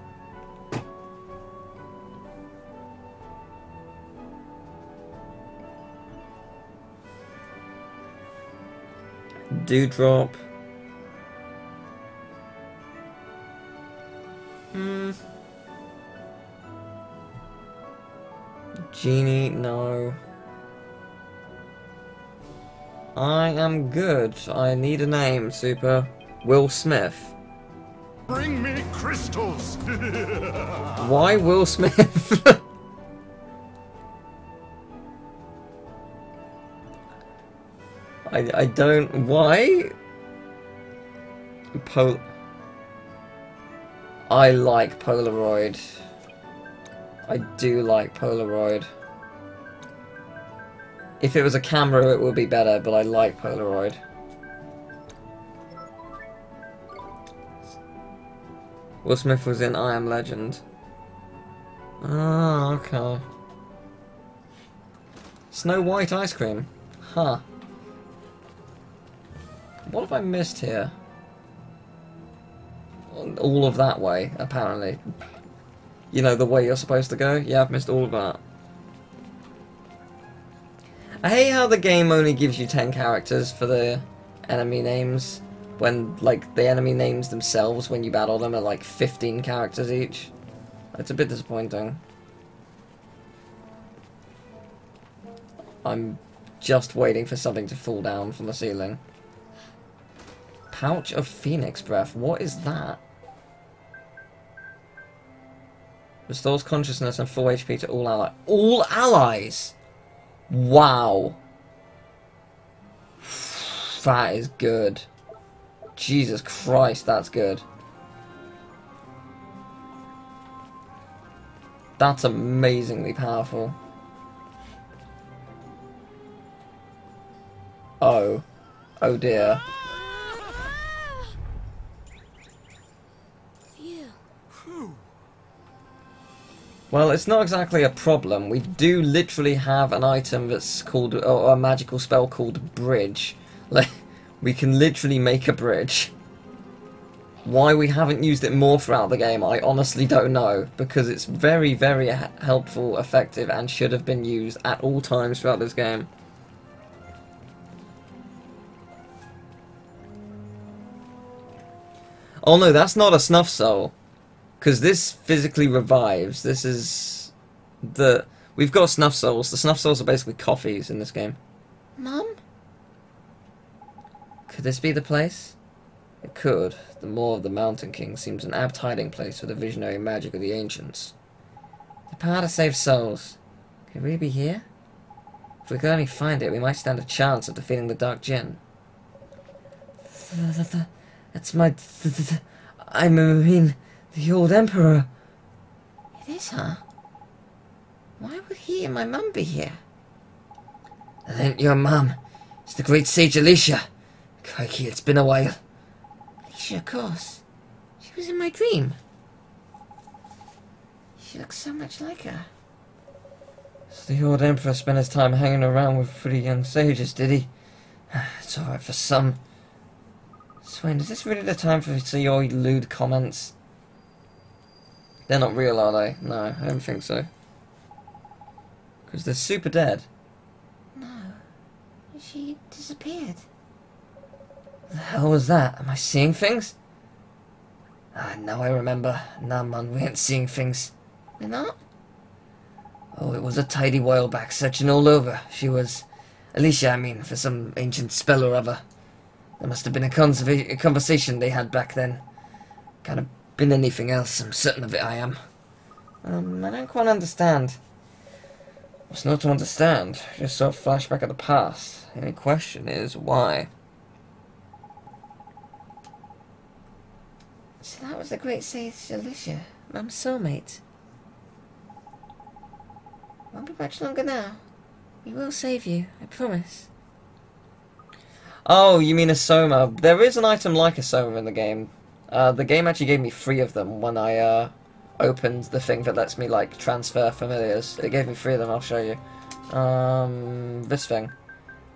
Dewdrop. Genie, no. I am good. I need a name, Super. Will Smith. Bring me crystals! Why Will Smith? I, I don't... Why? Pol... I like Polaroid. I do like Polaroid. If it was a camera, it would be better, but I like Polaroid. Will Smith was in I Am Legend. Ah, okay. Snow White ice cream. Huh. What have I missed here? All of that way, apparently. You know, the way you're supposed to go? Yeah, I've missed all of that. I hate how the game only gives you 10 characters for the enemy names. When, like, the enemy names themselves, when you battle them, are like 15 characters each. It's a bit disappointing. I'm just waiting for something to fall down from the ceiling. Pouch of Phoenix Breath. What is that? Restores consciousness and full HP to all allies. All allies! Wow. That is good. Jesus Christ, that's good. That's amazingly powerful. Oh. Oh dear. Well, it's not exactly a problem. We do literally have an item that's called, or a magical spell called Bridge. Like, we can literally make a bridge. Why we haven't used it more throughout the game, I honestly don't know. Because it's very, very helpful, effective, and should have been used at all times throughout this game. Oh no, that's not a snuff soul. Because this physically revives. This is the we've got snuff souls. The snuff souls are basically coffees in this game. Mum? Could this be the place? It could. The Maw of the Mountain King seems an apt hiding place for the visionary magic of the ancients. The power to save souls. Could we be here? If we could only find it, we might stand a chance of defeating the Dark Jinn. That's my. I mean, the old Emperor. It is, huh? Why would he and my mum be here? That ain't your mum. It's the great sage Alicia. Crikey, it's been a while. Alicia, of course. She was in my dream. She looks so much like her. So the old emperor spent his time hanging around with pretty young sages, did he? It's alright for some. Swaine, is this really the time for your lewd comments? They're not real, are they? No, I don't think so. Because they're super dead. No. She disappeared. The hell was that? Am I seeing things? Ah, now I remember. Nah, man, we ain't seeing things. We're not? Oh, it was a tidy while back, searching all over. She was. Alicia, I mean, for some ancient spell or other. There must have been a, a conversation they had back then. Can't have been anything else, I'm certain of it, I am. Um, I don't quite understand. What's not to understand? Just sort of flashback of the past. The only question is why. So that was the great sage Alicia, Mum's soulmate. Won't be much longer now. We will save you, I promise. Oh, you mean a Soma. There is an item like a Soma in the game. Uh, the game actually gave me three of them when I uh, opened the thing that lets me like transfer familiars. It gave me three of them, I'll show you. Um, this thing.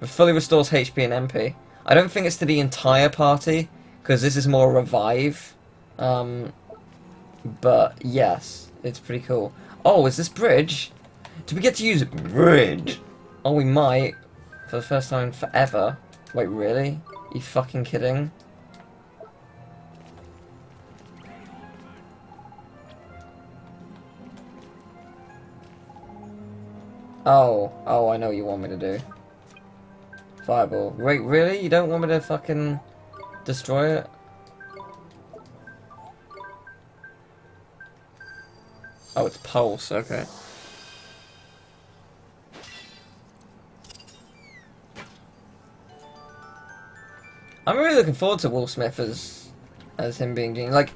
It fully restores HP and MP. I don't think it's to the entire party, because this is more revive. Um, but yes, it's pretty cool. Oh, is this bridge? Do we get to use bridge? Oh, we might. For the first time forever. Wait, really? You fucking kidding? Oh, oh, I know what you want me to do. Fireball. Wait, really? You don't want me to fucking destroy it? Oh, it's pulse, okay. I'm really looking forward to Will Smith as as him being Gene. Like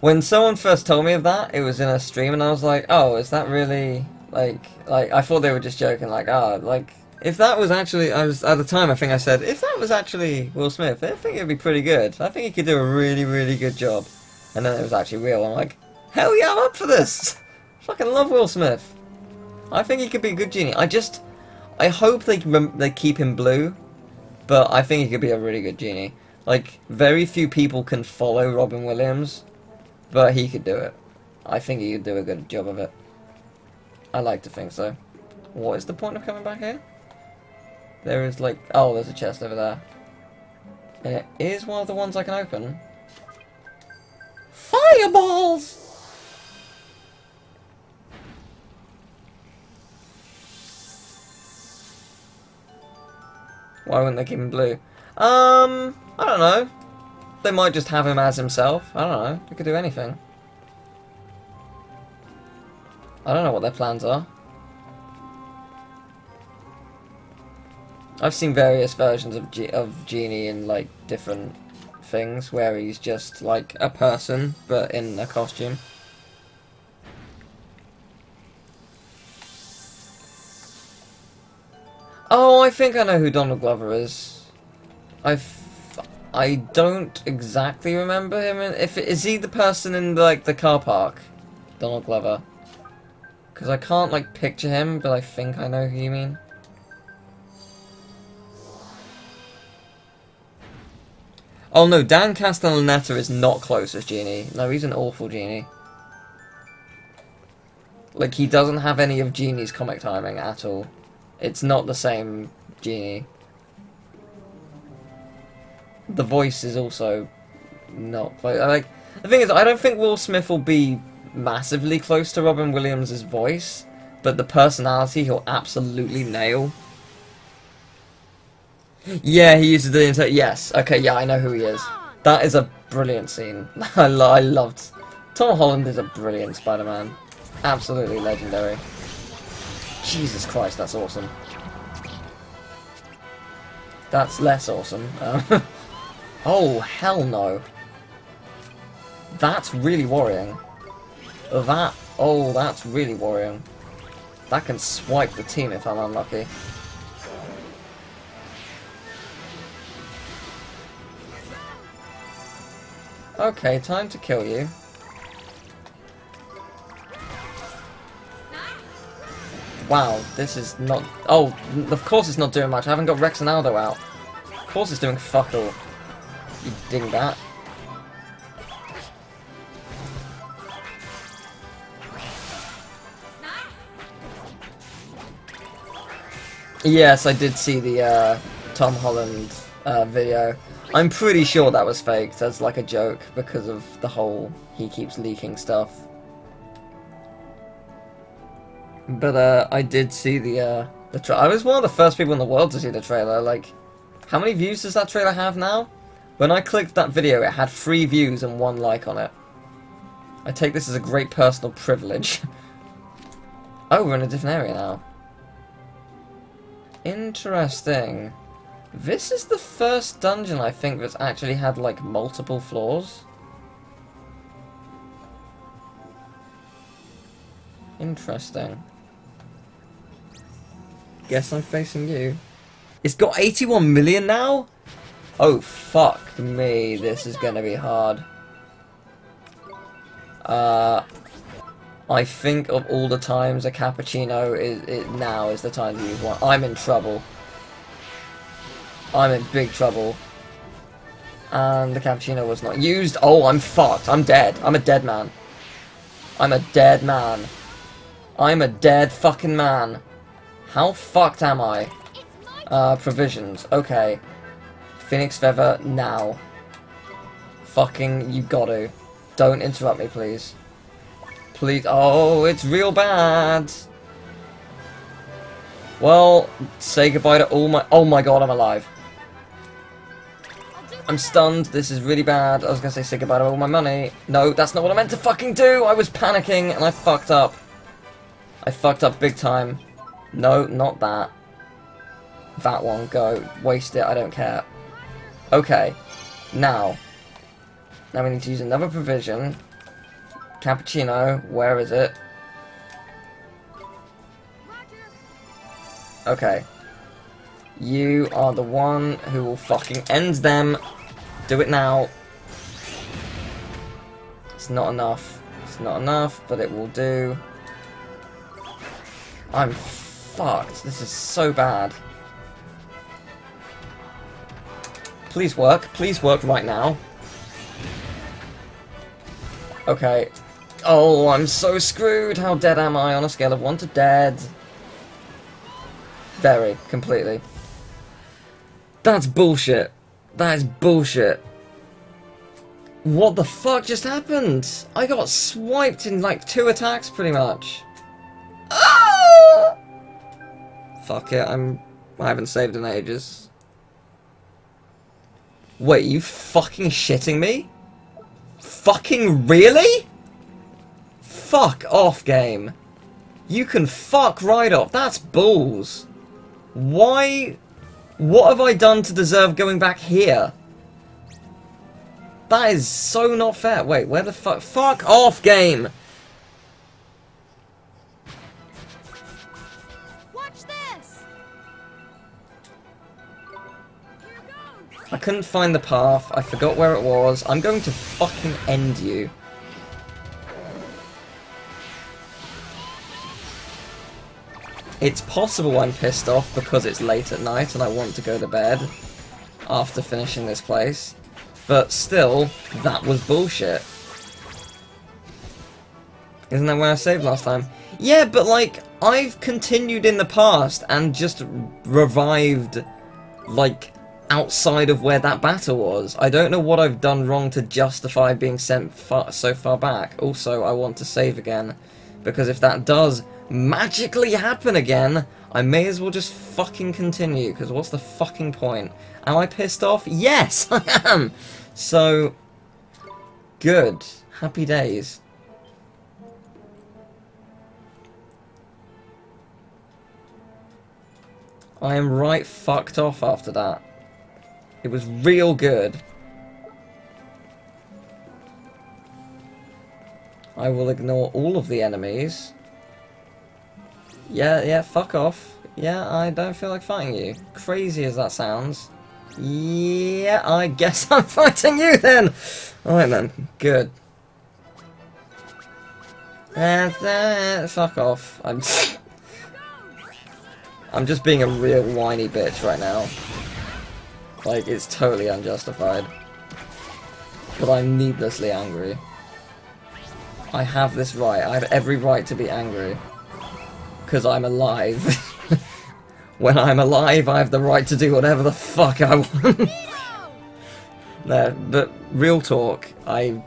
when someone first told me of that, it was in a stream, and I was like, "Oh, is that really like like?" I thought they were just joking. Like, "Oh, like if that was actually," I was at the time. I think I said, "If that was actually Will Smith, I think it'd be pretty good. I think he could do a really really good job." And then it was actually real. I'm like, hell yeah, I'm up for this. Fucking love Will Smith. I think he could be a good genie. I just, I hope they they keep him blue, but I think he could be a really good genie. Like very few people can follow Robin Williams, but he could do it. I think he could do a good job of it. I like to think so. What is the point of coming back here? There is like, oh, there's a chest over there. And it is one of the ones I can open. Fireballs! Why wouldn't they keep him blue? Um, I don't know. They might just have him as himself. I don't know. They could do anything. I don't know what their plans are. I've seen various versions of Ge- of Genie in like different things where he's just like a person but in a costume. Oh, I think I know who Donald Glover is. I I don't exactly remember him. If is he the person in like the car park, Donald Glover? Because I can't like picture him, but I think I know who you mean. Oh no, Dan Castellaneta is not close as Genie. No, he's an awful Genie. Like, he doesn't have any of Genie's comic timing at all. It's not the same Genie. The voice is also not. Like, the thing is, I don't think Will Smith will be massively close to Robin Williams' voice, but the personality he'll absolutely nail. Yeah, he uses the inter- Yes, okay, yeah, I know who he is. That is a brilliant scene. I, lo I loved. Tom Holland is a brilliant Spider-Man. Absolutely legendary. Jesus Christ, that's awesome. That's less awesome. Oh, hell no. That's really worrying. That, oh, that's really worrying. That can swipe the team if I'm unlucky. Okay, time to kill you. Wow, this is not... Oh, of course it's not doing much. I haven't got Rex and Aldo out. Of course it's doing fuck all. You ding Yes, I did see the uh, Tom Holland uh, video. I'm pretty sure that was faked as like a joke because of the whole he keeps leaking stuff. But uh, I did see the uh, the tra I was one of the first people in the world to see the trailer. Like, how many views does that trailer have now? When I clicked that video, it had three views and one like on it. I take this as a great personal privilege. oh, we're in a different area now. Interesting. This is the first dungeon I think that's actually had like multiple floors. Interesting. Guess I'm facing you. It's got 81 million now? Oh fuck me, this is gonna be hard. Uh, I think of all the times a cappuccino is, is now is the time to use one. I'm in trouble. I'm in big trouble. And the cappuccino was not used. Oh, I'm fucked. I'm dead. I'm a dead man. I'm a dead man. I'm a dead fucking man. How fucked am I? Uh, provisions. Okay. Phoenix Feather, now. Fucking, you got to. Don't interrupt me, please. Please. Oh, it's real bad. Well, say goodbye to all my... Oh my god, I'm alive. I'm stunned. This is really bad. I was gonna say say goodbye to all my money. No, that's not what I meant to fucking do. I was panicking and I fucked up. I fucked up big time. No, not that. That one, go. Waste it, I don't care. Okay. Now. Now we need to use another provision. Cappuccino, where is it? Okay. You are the one who will fucking end them. Do it now. It's not enough. It's not enough, but it will do. I'm fucked. This is so bad. Please work. Please work right now. Okay. Oh, I'm so screwed. How dead am I on a scale of 1 to dead? Very. Completely. That's bullshit. That is bullshit. What the fuck just happened? I got swiped in like two attacks pretty much. Ah! Fuck it, I'm I haven't saved in ages. Wait, you fucking shitting me? Fucking really? Fuck off, game. You can fuck right off. That's balls. Why? What have I done to deserve going back here? That is so not fair. Wait, where the fuck? Fuck off, game! Watch this! I couldn't find the path. I forgot where it was. I'm going to fucking end you. It's possible I'm pissed off because it's late at night and I want to go to bed after finishing this place. But still, that was bullshit. Isn't that where I saved last time? Yeah, but like, I've continued in the past and just revived, like, outside of where that battle was. I don't know what I've done wrong to justify being sent far, so far back. Also, I want to save again, because if that does magically happen again, I may as well just fucking continue, because what's the fucking point? Am I pissed off? Yes, I am! So, good. Happy days. I am right fucked off after that. It was real good. I will ignore all of the enemies. Yeah, yeah, fuck off. Yeah, I don't feel like fighting you. Crazy as that sounds. Yeah, I guess I'm fighting you then! Alright then, good. And uh, fuck off. I'm I'm just being a real whiny bitch right now. Like, it's totally unjustified. But I'm needlessly angry. I have this right. I have every right to be angry. Because I'm alive. when I'm alive, I have the right to do whatever the fuck I want. no, but real talk, I,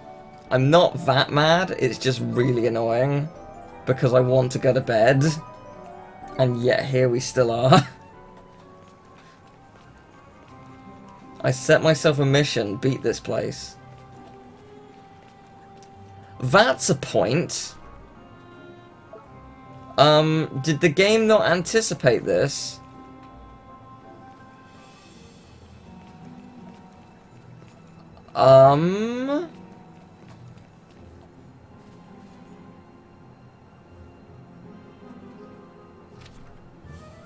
I'm not that mad. It's just really annoying. Because I want to go to bed. And yet here we still are. I set myself a mission, beat this place. That's a point. Um, did the game not anticipate this? Um...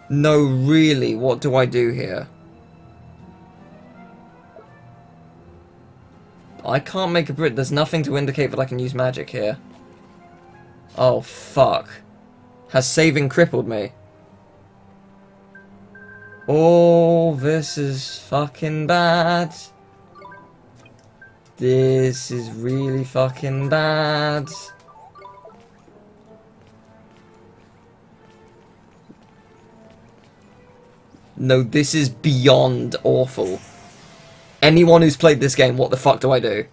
No, really, what do I do here? I can't make a Brit. There's nothing to indicate that I can use magic here. Oh, fuck. Has saving crippled me? Oh, this is fucking bad. This is really fucking bad. No, this is beyond awful. Anyone who's played this game, what the fuck do I do?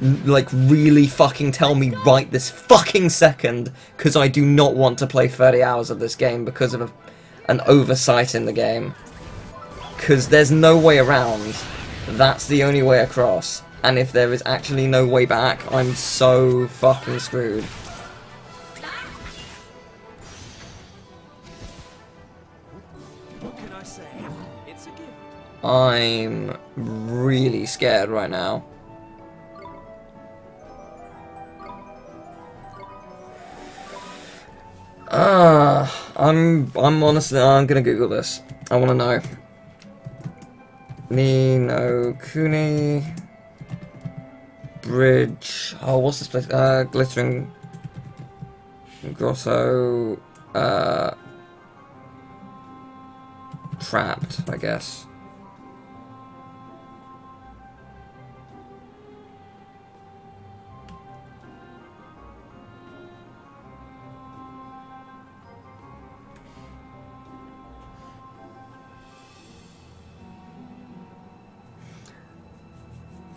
Like, really fucking tell me right this fucking second, because I do not want to play 30 hours of this game because of a, an oversight in the game. Because there's no way around. That's the only way across. And if there is actually no way back, I'm so fucking screwed. What can I say? It's a gift. I'm really scared right now. Ah, I'm I'm honestly I'm gonna Google this. I want to know. Ni no Kuni bridge. Oh, what's this place? Uh, glittering grotto. Uh, trapped, I guess.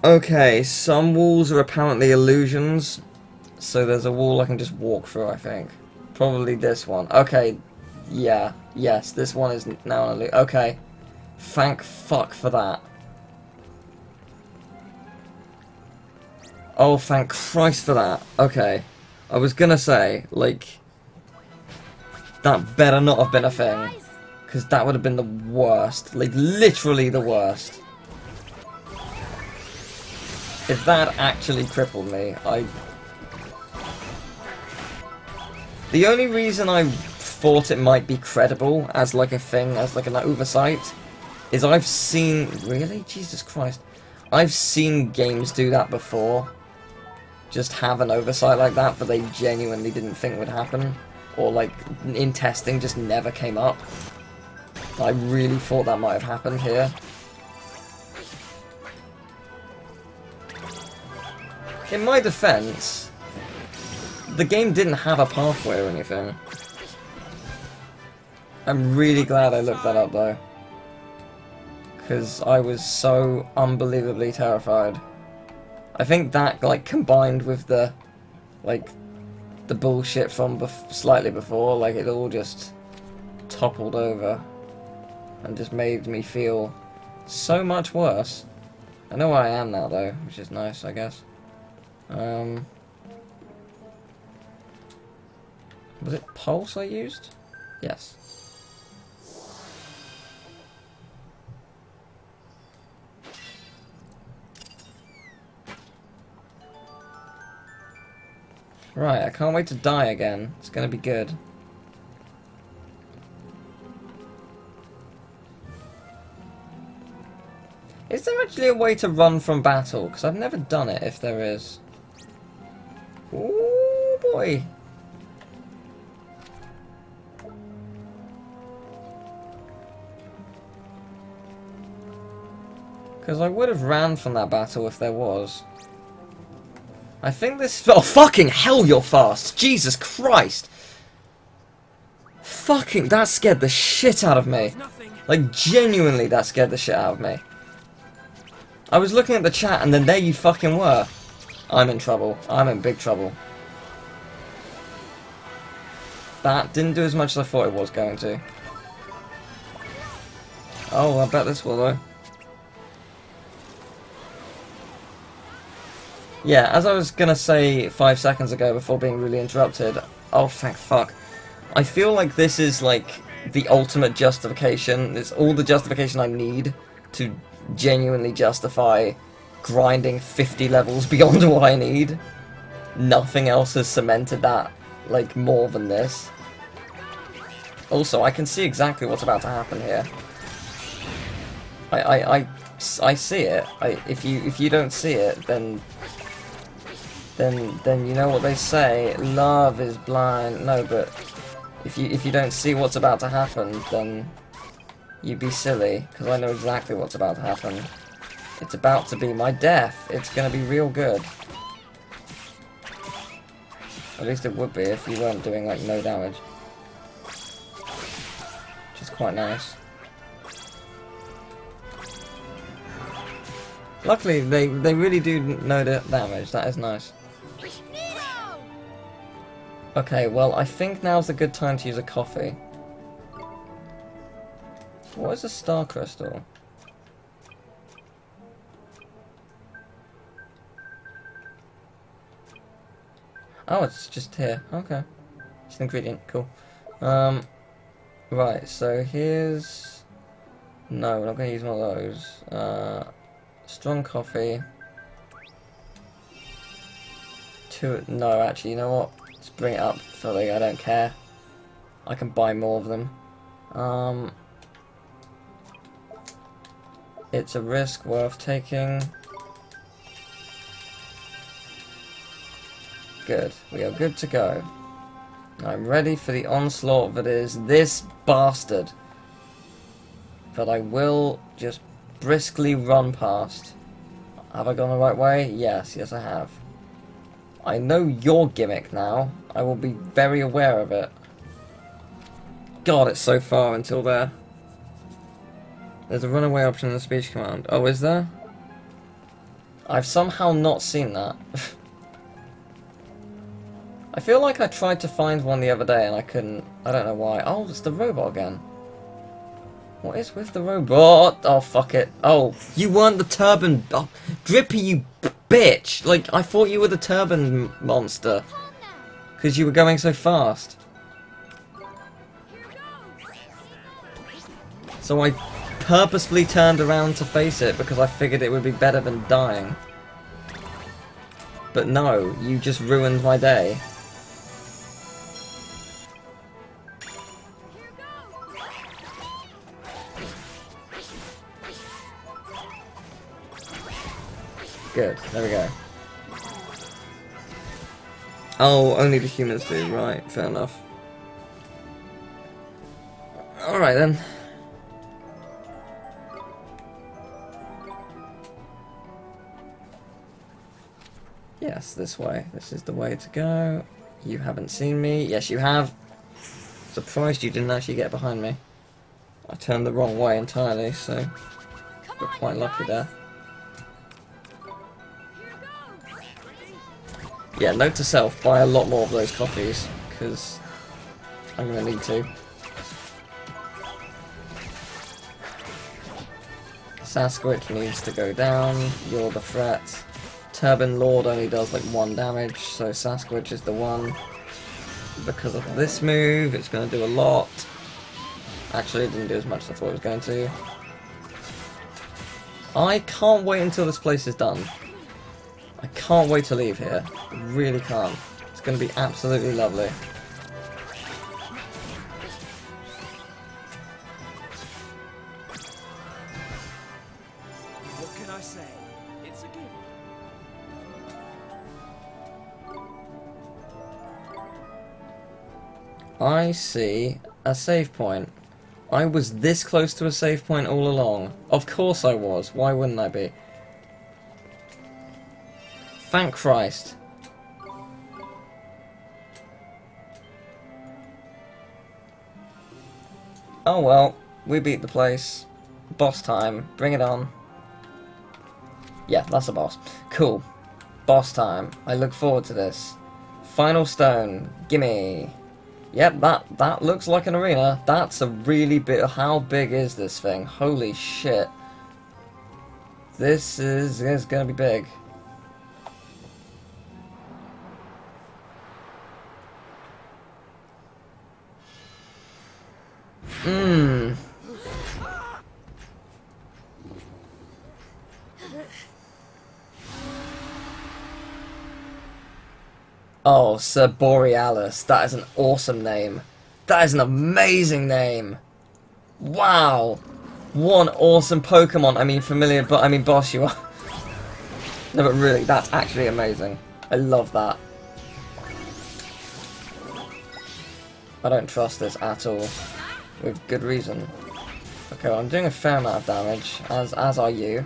Okay, some walls are apparently illusions. So there's a wall I can just walk through, I think. Probably this one. Okay, yeah, yes, this one is now an illusion. Okay, thank fuck for that. Oh, thank Christ for that. Okay, I was gonna say, like, that better not have been a thing. Because that would have been the worst. Like, literally the worst. If that actually crippled me, I... The only reason I thought it might be credible as like a thing, as like an oversight, is I've seen... Really? Jesus Christ. I've seen games do that before. Just have an oversight like that, but they genuinely didn't think would happen. Or like, in testing, just never came up. I really thought that might have happened here. In my defense, the game didn't have a pathway or anything. I'm really glad I looked that up though. Because I was so unbelievably terrified. I think that, like, combined with the, like, the bullshit from bef slightly before, like, it all just toppled over. And just made me feel so much worse. I know where I am now though, which is nice, I guess. Um, was it Pulse I used? Yes. Right, I can't wait to die again. It's gonna be good. Is there actually a way to run from battle? Because I've never done it, if there is. Ooh, boy. Because I would have ran from that battle if there was. I think this... Oh, fucking hell, you're fast! Jesus Christ! Fucking... That scared the shit out of me. Like, genuinely, that scared the shit out of me. I was looking at the chat, and then there you fucking were. I'm in trouble. I'm in big trouble. That didn't do as much as I thought it was going to. Oh, I bet this will, though. Yeah, as I was gonna say five seconds ago before being really interrupted, oh thank fuck. I feel like this is like the ultimate justification. It's all the justification I need to genuinely justify grinding 50 levels beyond what I need. Nothing else has cemented that, like, more than this. Also, I can see exactly what's about to happen here. I, I, I, I see it. I, if you, if you don't see it, then, then, then you know what they say. Love is blind. No, but if you, if you don't see what's about to happen, then you'd be silly, because I know exactly what's about to happen. It's about to be my death. It's going to be real good. At least it would be if you weren't doing, like, no damage. Which is quite nice. Luckily, they, they really do know the damage. That is nice. Okay, well, I think now's a good time to use a coffee. What is a star crystal? Oh, it's just here. Okay. It's an ingredient. Cool. Um, right, so here's... No, we're not going to use one of those. Uh, strong coffee. Two... No, actually, you know what? Let's bring it up fully. I don't care. I can buy more of them. Um, it's a risk worth taking. Good. We are good to go. I'm ready for the onslaught that is this bastard. But I will just briskly run past. Have I gone the right way? Yes, yes I have. I know your gimmick now. I will be very aware of it. God, it's so far until there. There's a runaway option in the speech command. Oh, is there? I've somehow not seen that. I feel like I tried to find one the other day and I couldn't. I don't know why. Oh, it's the robot again. What is with the robot? Oh, fuck it. Oh, you weren't the turban. Oh, Drippy, you bitch. Like, I thought you were the turban monster. Because you were going so fast. So I purposefully turned around to face it because I figured it would be better than dying. But no, you just ruined my day. Good, there we go. Oh, only the humans do, right, fair enough. Alright then. Yes, this way. This is the way to go. You haven't seen me. Yes, you have. Surprised you didn't actually get behind me. I turned the wrong way entirely, so Come quite lucky there. Yeah, note to self, buy a lot more of those coffees, because I'm going to need to. Sasquatch needs to go down, you're the threat. Turban Lord only does like one damage, so Sasquatch is the one. Because of this move, it's going to do a lot. Actually, it didn't do as much as I thought it was going to. I can't wait until this place is done. Can't wait to leave here. Really can't. It's going to be absolutely lovely. What can I say? It's a gift. I see a save point. I was this close to a save point all along. Of course I was. Why wouldn't I be? Thank Christ. Oh well, we beat the place. Boss time. Bring it on. Yeah, that's a boss. Cool. Boss time. I look forward to this. Final stone. Gimme. Yep, that that looks like an arena. That's a really big. How big is this thing? Holy shit! This is is gonna be big. Mmm. Oh, Sir Borealis. That is an awesome name. That is an amazing name. Wow. One awesome Pokemon. I mean, familiar, but I mean, boss, you are. no, but really, that's actually amazing. I love that. I don't trust this at all. With good reason. Okay, well, I'm doing a fair amount of damage, as as are you.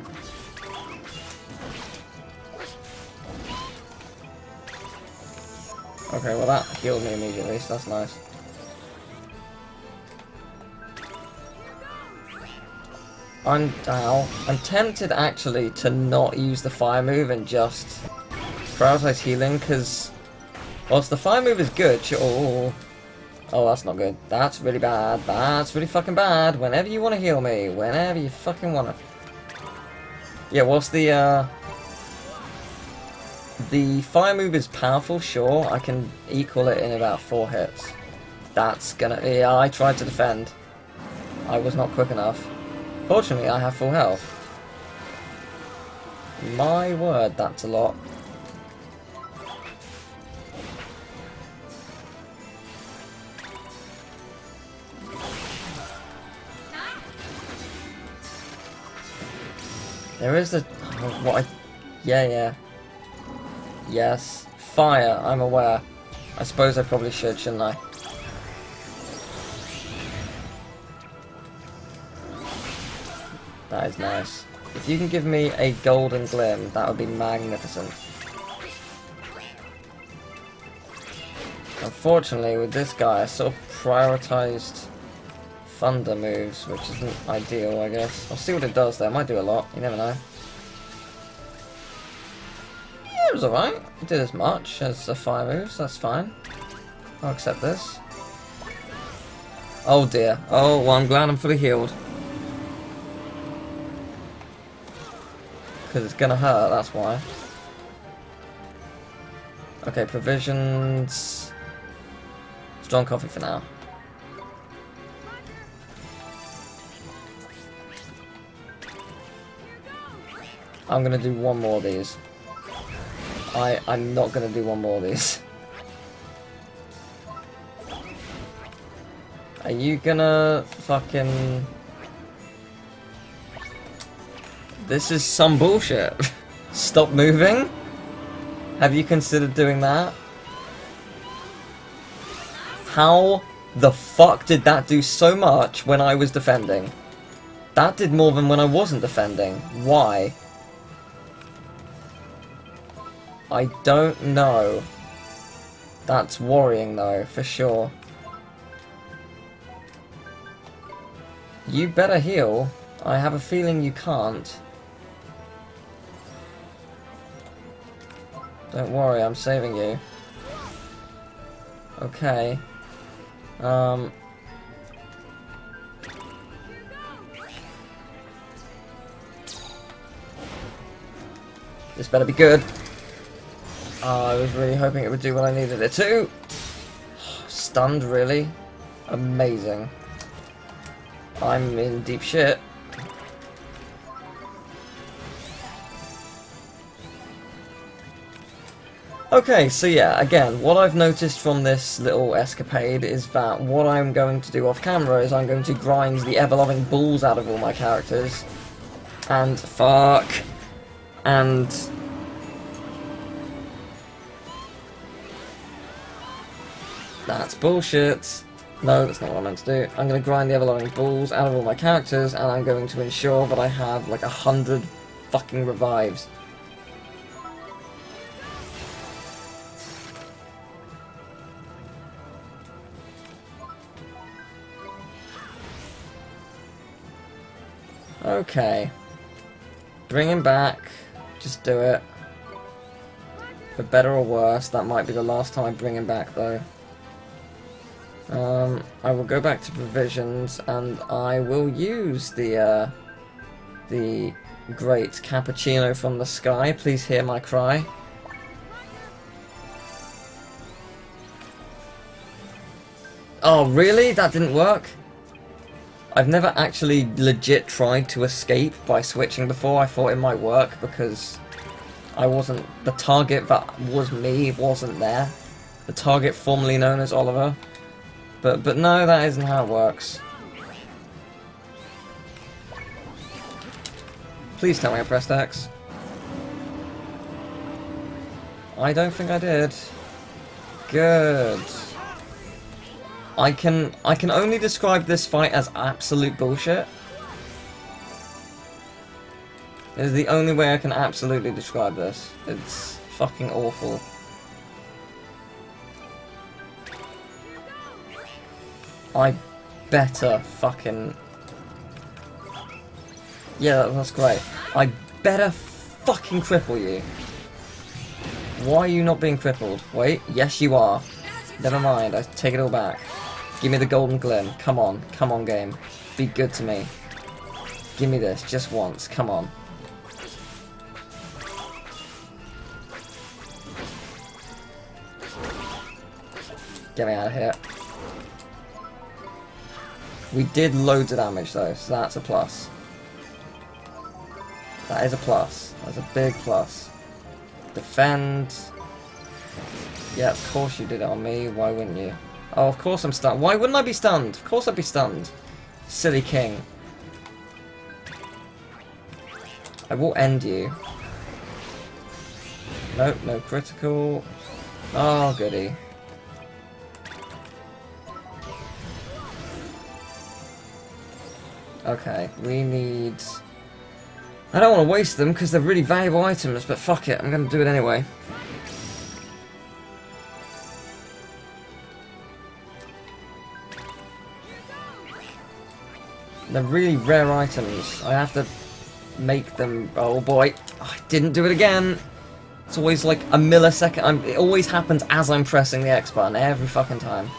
Okay, well that healed me immediately, so that's nice. I'm ow. I'm tempted actually to not use the fire move and just prioritize healing because whilst the fire move is good. Oh, oh, that's not good. That's really bad. That's really fucking bad. Whenever you want to heal me, whenever you fucking want to. Yeah, whilst the uh, the fire move is powerful, sure, I can equal it in about four hits. That's gonna... Yeah, I tried to defend. I was not quick enough. Fortunately, I have full health. My word, that's a lot. There is a... What I... Yeah, yeah. Yes. fire, I'm aware. I suppose I probably should, shouldn't I? That is nice. If you can give me a golden glim, that would be magnificent. Unfortunately, with this guy, I sort of prioritized thunder moves, which isn't ideal, I guess. I'll see what it does there. Might do a lot. You never know. Yeah, it was alright. It did as much as the fire moves. That's fine. I'll accept this. Oh dear. Oh, well, I'm glad I'm fully healed. Because it's gonna hurt, that's why. Okay, provisions. Strong coffee for now. I'm gonna do one more of these. I, I'm not gonna do one more of these. Are you gonna fucking... This is some bullshit. Stop moving? Have you considered doing that? How the fuck did that do so much when I was defending? That did more than when I wasn't defending. Why? I don't know. That's worrying though, for sure. You better heal. I have a feeling you can't. Don't worry, I'm saving you. Okay. Um... This better be good. Oh, I was really hoping it would do what I needed it to. Stunned, really? Amazing. I'm in deep shit. Okay, so yeah, again, what I've noticed from this little escapade is that what I'm going to do off camera is I'm going to grind the ever-loving balls out of all my characters. And fuck. And That's bullshit. No, that's not what I meant to do. I'm going to grind the ever-loving balls out of all my characters, and I'm going to ensure that I have like a hundred fucking revives. Okay. Bring him back. Just do it. For better or worse, that might be the last time I bring him back though. Um, I will go back to provisions and I will use the uh, the great cappuccino from the sky. Please hear my cry. Oh, really? That didn't work? I've never actually legit tried to escape by switching before. I thought it might work because I wasn't... The target that was me wasn't there. The target formerly known as Oliver. But, but no, that isn't how it works. Please tell me I pressed X. I don't think I did. Good. I can I can only describe this fight as absolute bullshit. It is the only way I can absolutely describe this. It's fucking awful. I better fucking... Yeah, that, that's great. I better fucking cripple you. Why are you not being crippled? Wait, yes you are. Never mind, I take it all back. Give me the golden glim. Come on, come on game. Be good to me. Give me this, just once, come on. Get me out of here. We did loads of damage though, so that's a plus. That is a plus. That's a big plus. Defend. Yeah, of course you did it on me. Why wouldn't you? Oh, of course I'm stunned. Why wouldn't I be stunned? Of course I'd be stunned. Silly king. I will end you. Nope, no critical. Oh, goody. Okay, we need... I don't want to waste them because they're really valuable items, but fuck it, I'm going to do it anyway. They're really rare items. I have to make them... Oh boy, I didn't do it again. It's always like a millisecond. I'm, it always happens as I'm pressing the X button every fucking time.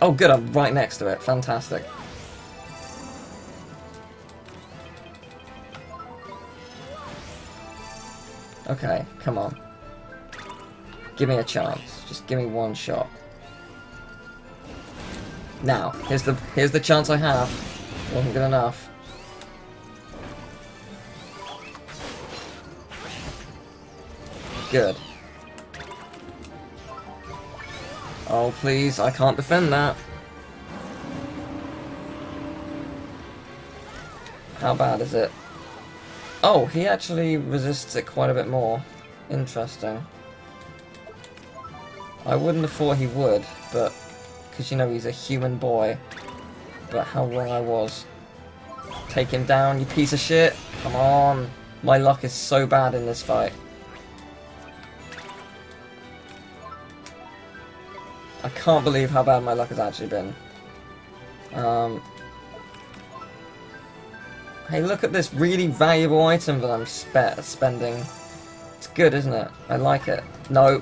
Oh good, I'm right next to it. Fantastic. Okay, come on. Give me a chance. Just give me one shot. Now, here's the here's the chance I have. Wasn't good enough. Good. Oh, please, I can't defend that. How bad is it? Oh, he actually resists it quite a bit more. Interesting. I wouldn't have thought he would, but... Because, you know, he's a human boy. But how wrong I was. Take him down, you piece of shit! Come on! My luck is so bad in this fight. I can't believe how bad my luck has actually been. Um, hey, look at this really valuable item that I'm spe spending. It's good, isn't it? I like it. No.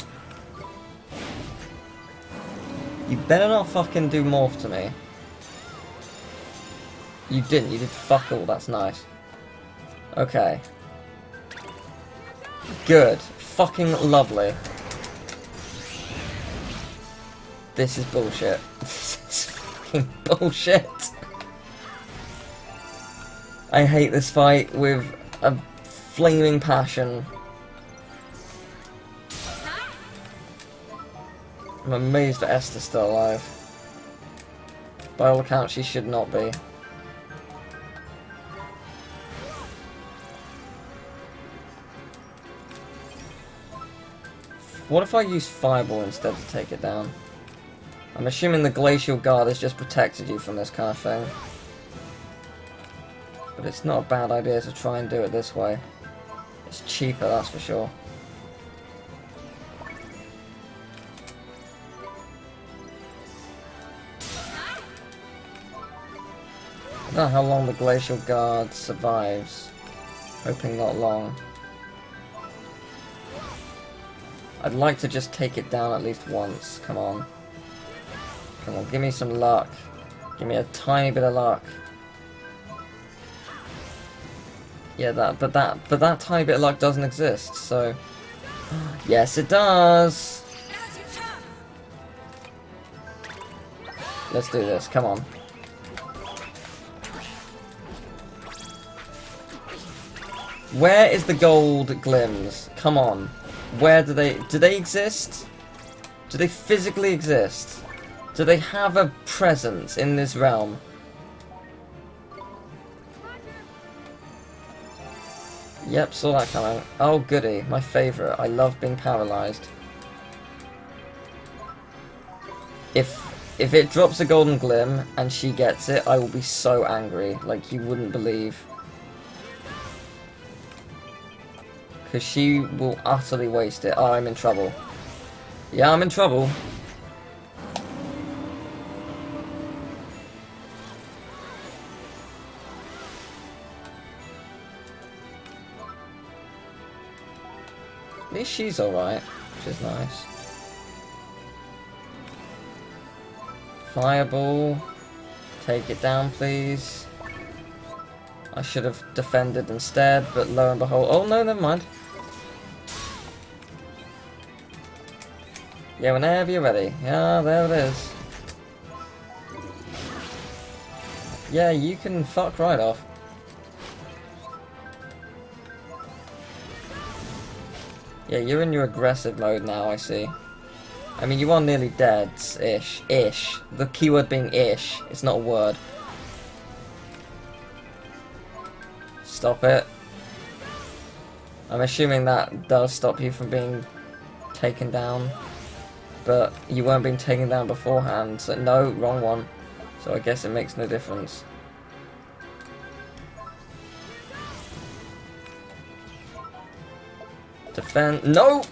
You better not fucking do morph to me. You didn't. You did fuck all. That's nice. Okay. Good. Fucking lovely. This is bullshit. This is fucking bullshit. I hate this fight with a flaming passion. I'm amazed that Esther's still alive. By all accounts, she should not be. What if I use Fireball instead to take it down? I'm assuming the Glacial Guard has just protected you from this kind of thing. But it's not a bad idea to try and do it this way. It's cheaper, that's for sure. I don't know how long the Glacial Guard survives. Hoping not long. I'd like to just take it down at least once. Come on. Come on, give me some luck. Give me a tiny bit of luck. Yeah, that, but that, but that tiny bit of luck doesn't exist, so... yes, it does! Let's do this, come on. Where is the gold glims? Come on. Where do they... Do they exist? Do they physically exist? Do they have a presence in this realm? Yep, saw that coming. Oh goody, my favourite. I love being paralysed. If if it drops a golden glim and she gets it, I will be so angry, like you wouldn't believe. Because she will utterly waste it. Oh, I'm in trouble. Yeah, I'm in trouble. Least she's alright, which is nice. Fireball. Take it down, please. I should have defended instead, but lo and behold... Oh, no, never mind. Yeah, whenever you're ready. Yeah, there it is. Yeah, you can fuck right off. Yeah, you're in your aggressive mode now, I see. I mean, you are nearly dead-ish. Ish. The keyword being ish. It's not a word. Stop it. I'm assuming that does stop you from being taken down. But you weren't being taken down beforehand, so no, wrong one. So I guess it makes no difference. Defend. No!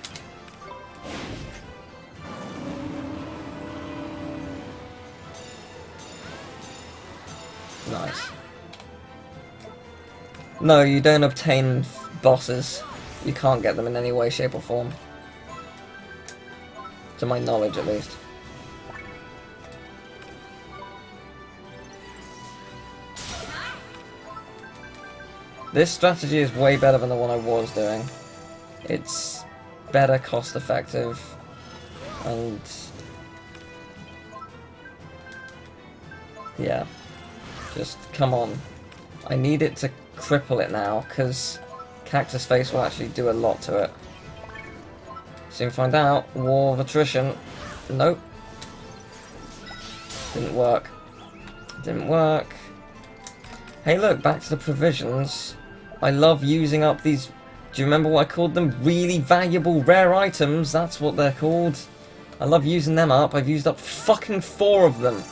Nice. No, you don't obtain bosses. You can't get them in any way, shape, or form. To my knowledge, at least. This strategy is way better than the one I was doing. It's better cost effective and yeah just come on. I need it to cripple it now because Cactus Face will actually do a lot to it. Soon find out War of Attrition. Nope. Didn't work. Didn't work. Hey look back to the provisions. I love using up these do you remember what I called them? Really valuable rare items, that's what they're called. I love using them up. I've used up fucking four of them.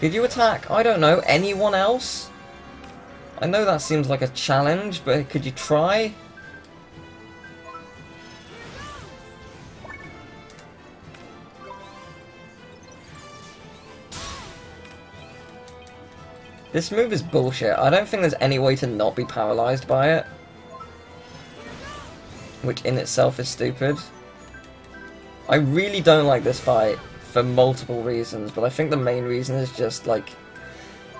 Could you attack, I don't know, anyone else? I know that seems like a challenge, but could you try? This move is bullshit. I don't think there's any way to not be paralyzed by it. Which in itself is stupid. I really don't like this fight for multiple reasons, but I think the main reason is just like...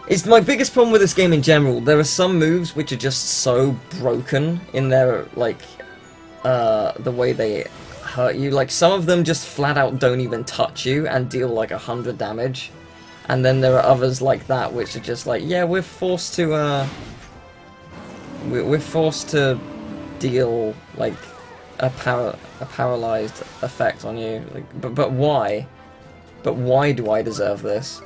It's my biggest problem with this game in general. There are some moves which are just so broken in their, like, uh, the way they hurt you. Like, some of them just flat out don't even touch you and deal like a hundred damage. And then there are others like that which are just like, yeah, we're forced to, uh... We're forced to deal, like, a, para a paralyzed effect on you. Like, but, but why? But why do I deserve this?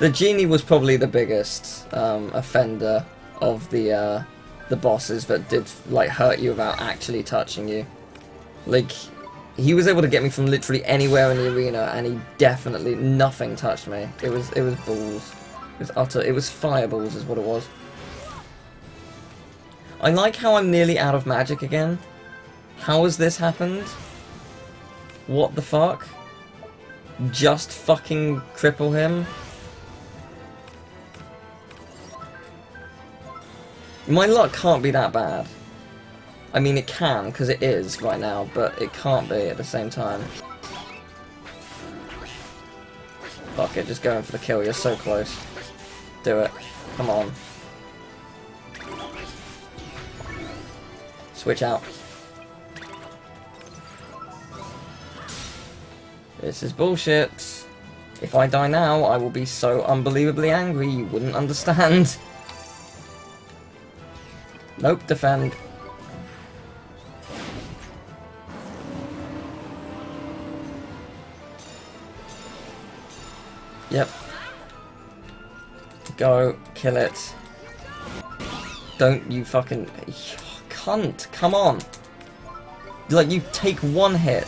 The genie was probably the biggest um, offender of the uh, the bosses that did like hurt you without actually touching you. Like he was able to get me from literally anywhere in the arena, and he definitely nothing touched me. It was it was balls. It was utter. It was fireballs, is what it was. I like how I'm nearly out of magic again. How has this happened? What the fuck? Just fucking cripple him? My luck can't be that bad. I mean, it can, because it is right now, but it can't be at the same time. Fuck it, just going for the kill, you're so close. Do it. Come on. Switch out. This is bullshit. If I die now, I will be so unbelievably angry you wouldn't understand. Nope, defend. Yep. Go, kill it. Don't you fucking... Cunt, come on! Like, you take one hit.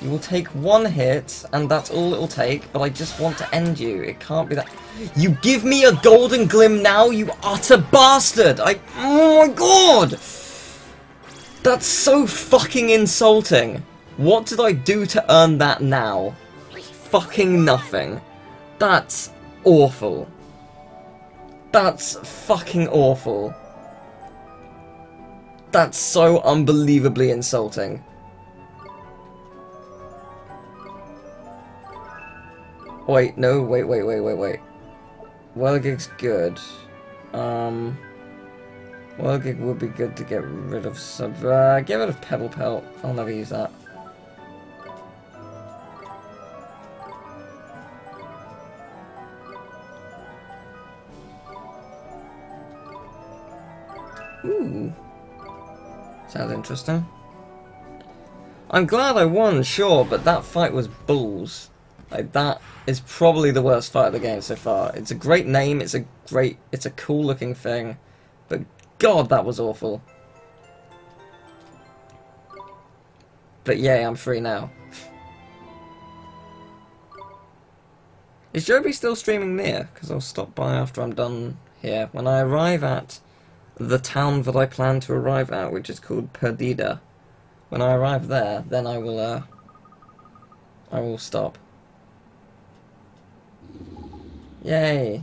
You will take one hit, and that's all it'll take, but I just want to end you. It can't be that... You give me a golden glim now, you utter bastard! I... Oh my god! That's so fucking insulting. What did I do to earn that now? Fucking nothing. That's awful. That's fucking awful. That's so unbelievably insulting. Wait, no, wait, wait, wait, wait, wait. Whirligig's good. Um, Whirligig would be good to get rid of some. Uh, get rid of Pebble Pelt. I'll never use that. Ooh. Sounds interesting. I'm glad I won, sure, but that fight was bulls. Like that is probably the worst fight of the game so far. It's a great name, it's a great it's a cool looking thing, but god that was awful. But yay, I'm free now. Is Joby still streaming near? Because I'll stop by after I'm done here. When I arrive at the town that I plan to arrive at, which is called Perdida. When I arrive there, then I will, uh, I will stop. Yay!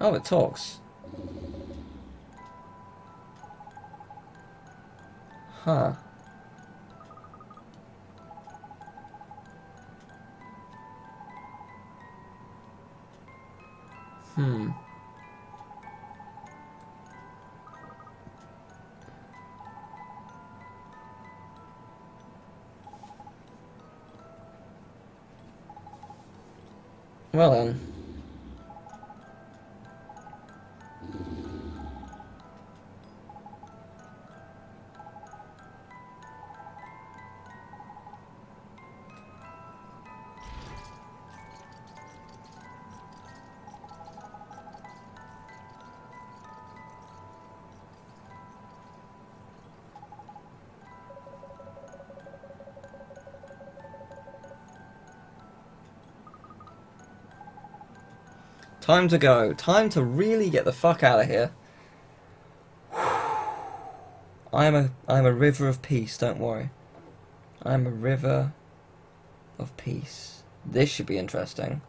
Oh, it talks. Huh. Hmm. Well then. Time to go. Time to really get the fuck out of here. I'm a I'm a river of peace, don't worry. I'm a river of peace. This should be interesting.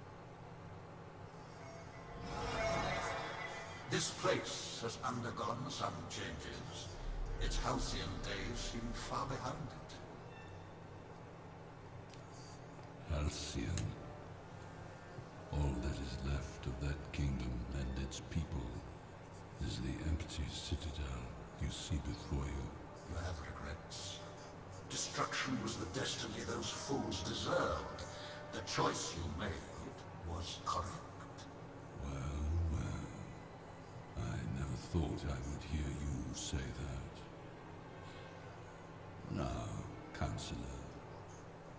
This place has undergone some changes. Its halcyon days seem far behind it. Halcyon. All that is left of that kingdom and its people is the empty citadel you see before you. You have regrets. Destruction was the destiny those fools deserved. The choice you made was correct. Well, well. I never thought I would hear you say that. Now, Counselor,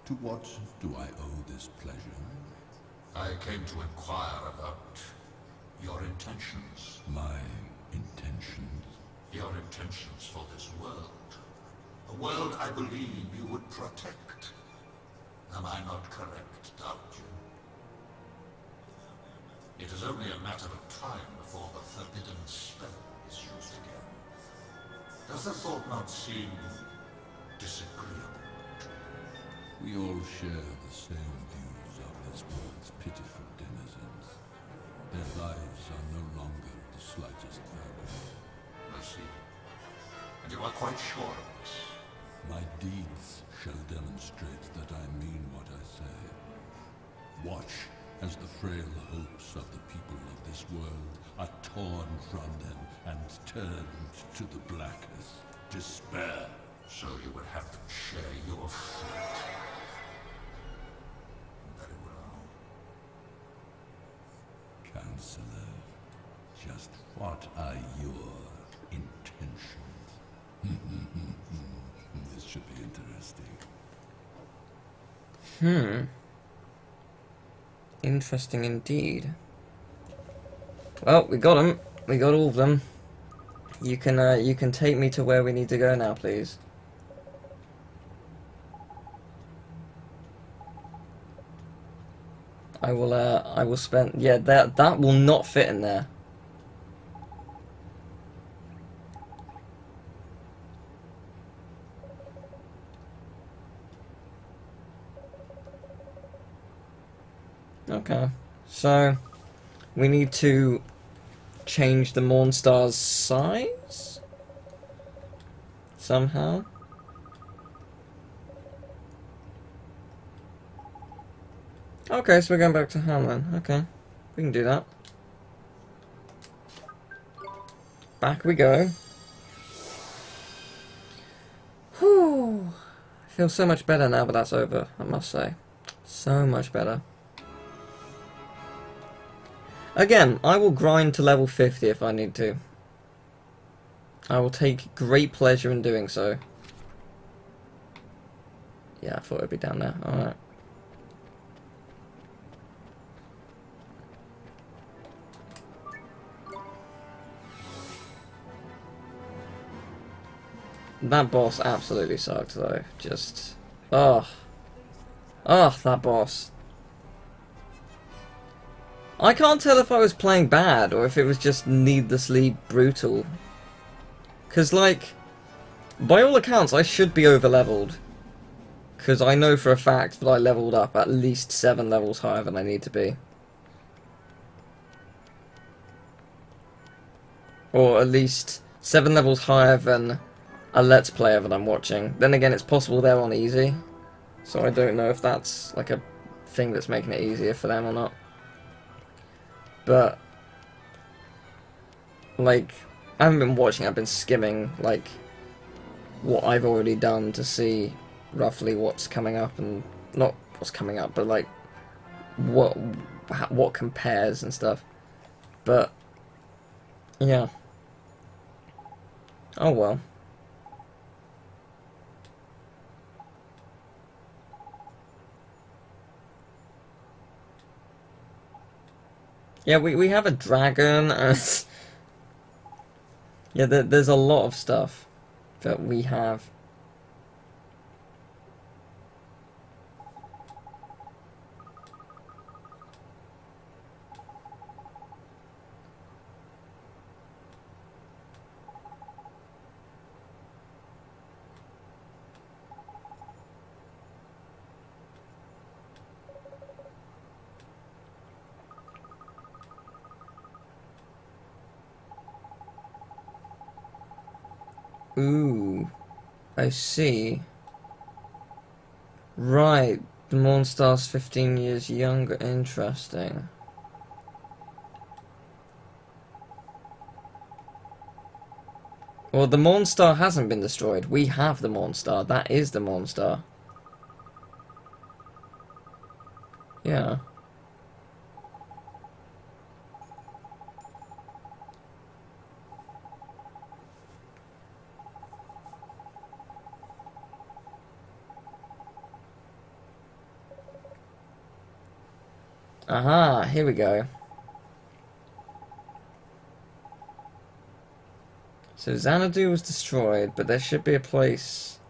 to what do I owe this pleasure? I came to inquire about your intentions. My intentions? Your intentions for this world. A world I believe you would protect. Am I not correct, Doubtjin? It is only a matter of time before the forbidden spell is used again. Does the thought not seem disagreeable? We all share the same this world's pitiful denizens. Their lives are no longer the slightest value. I see. And you are quite sure of this? My deeds shall demonstrate that I mean what I say. Watch as the frail hopes of the people of this world are torn from them and turned to the blackest despair. So you would have to share your fate. Very well. Counselor, just what are your intentions? this should be interesting. Hmm. Interesting indeed. Well, we got them. We got all of them. You can uh, you can take me to where we need to go now, please. I will uh I will spend yeah that that will not fit in there. Okay. So we need to change the Mornstar's size somehow. Okay, so we're going back to Hamelin. Okay, we can do that. Back we go. Whew. I feel so much better now that that's over, I must say. So much better. Again, I will grind to level 50 if I need to. I will take great pleasure in doing so. Yeah, I thought it'd be down there. Alright. That boss absolutely sucked though. Just oh. Oh, that boss. I can't tell if I was playing bad or if it was just needlessly brutal. Cause like by all accounts I should be over leveled. Cause I know for a fact that I leveled up at least seven levels higher than I need to be. Or at least seven levels higher than a Let's Player that I'm watching. Then again, it's possible they're on easy. So I don't know if that's like a thing that's making it easier for them or not. But, like, I haven't been watching, I've been skimming, like, what I've already done to see roughly what's coming up and, not what's coming up, but like, what, what compares and stuff. But, yeah. Oh well. Yeah, we, we have a dragon. Yeah, there, there's a lot of stuff that we have. Ooh, I see. Right, the Mornstar's 15 years younger. Interesting. Well, the Mornstar hasn't been destroyed. We have the Mornstar. That is the Mornstar. Yeah. Aha, here we go. So Xanadu was destroyed, but there should be a place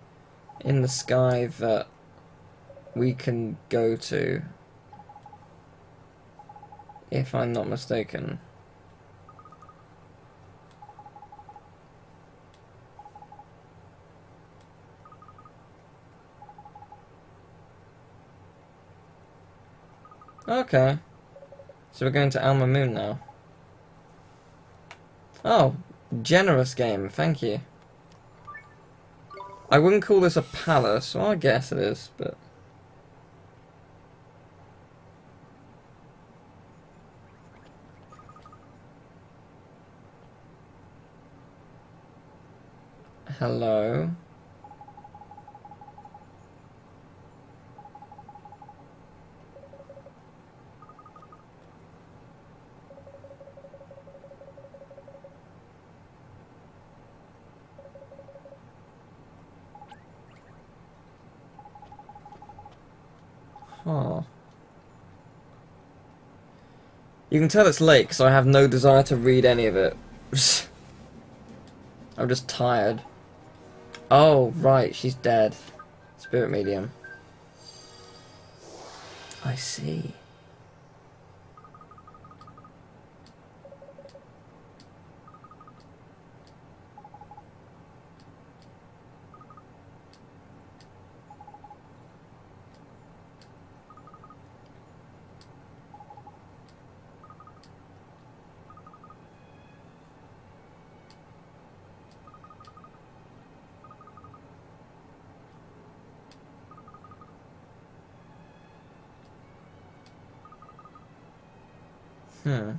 in the sky that we can go to. If I'm not mistaken. Okay. So we're going to Al Mamoon now. Oh, generous game, thank you. I wouldn't call this a palace, well I guess it is, but... Hello? Huh. You can tell it's late because I have no desire to read any of it. I'm just tired. Oh, right, she's dead. Spirit medium. I see. Hmm.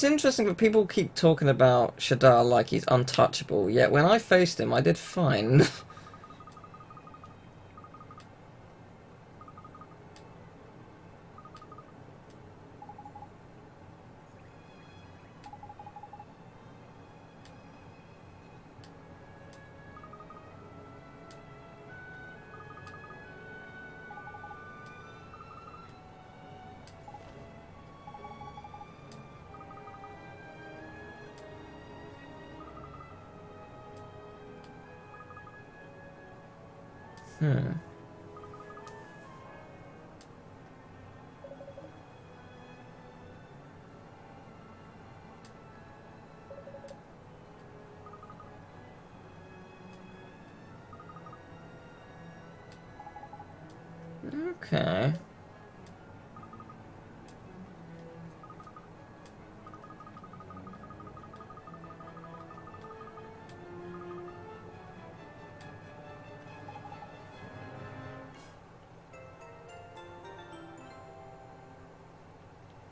It's interesting that people keep talking about Shadar like he's untouchable, yet when I faced him, I did fine.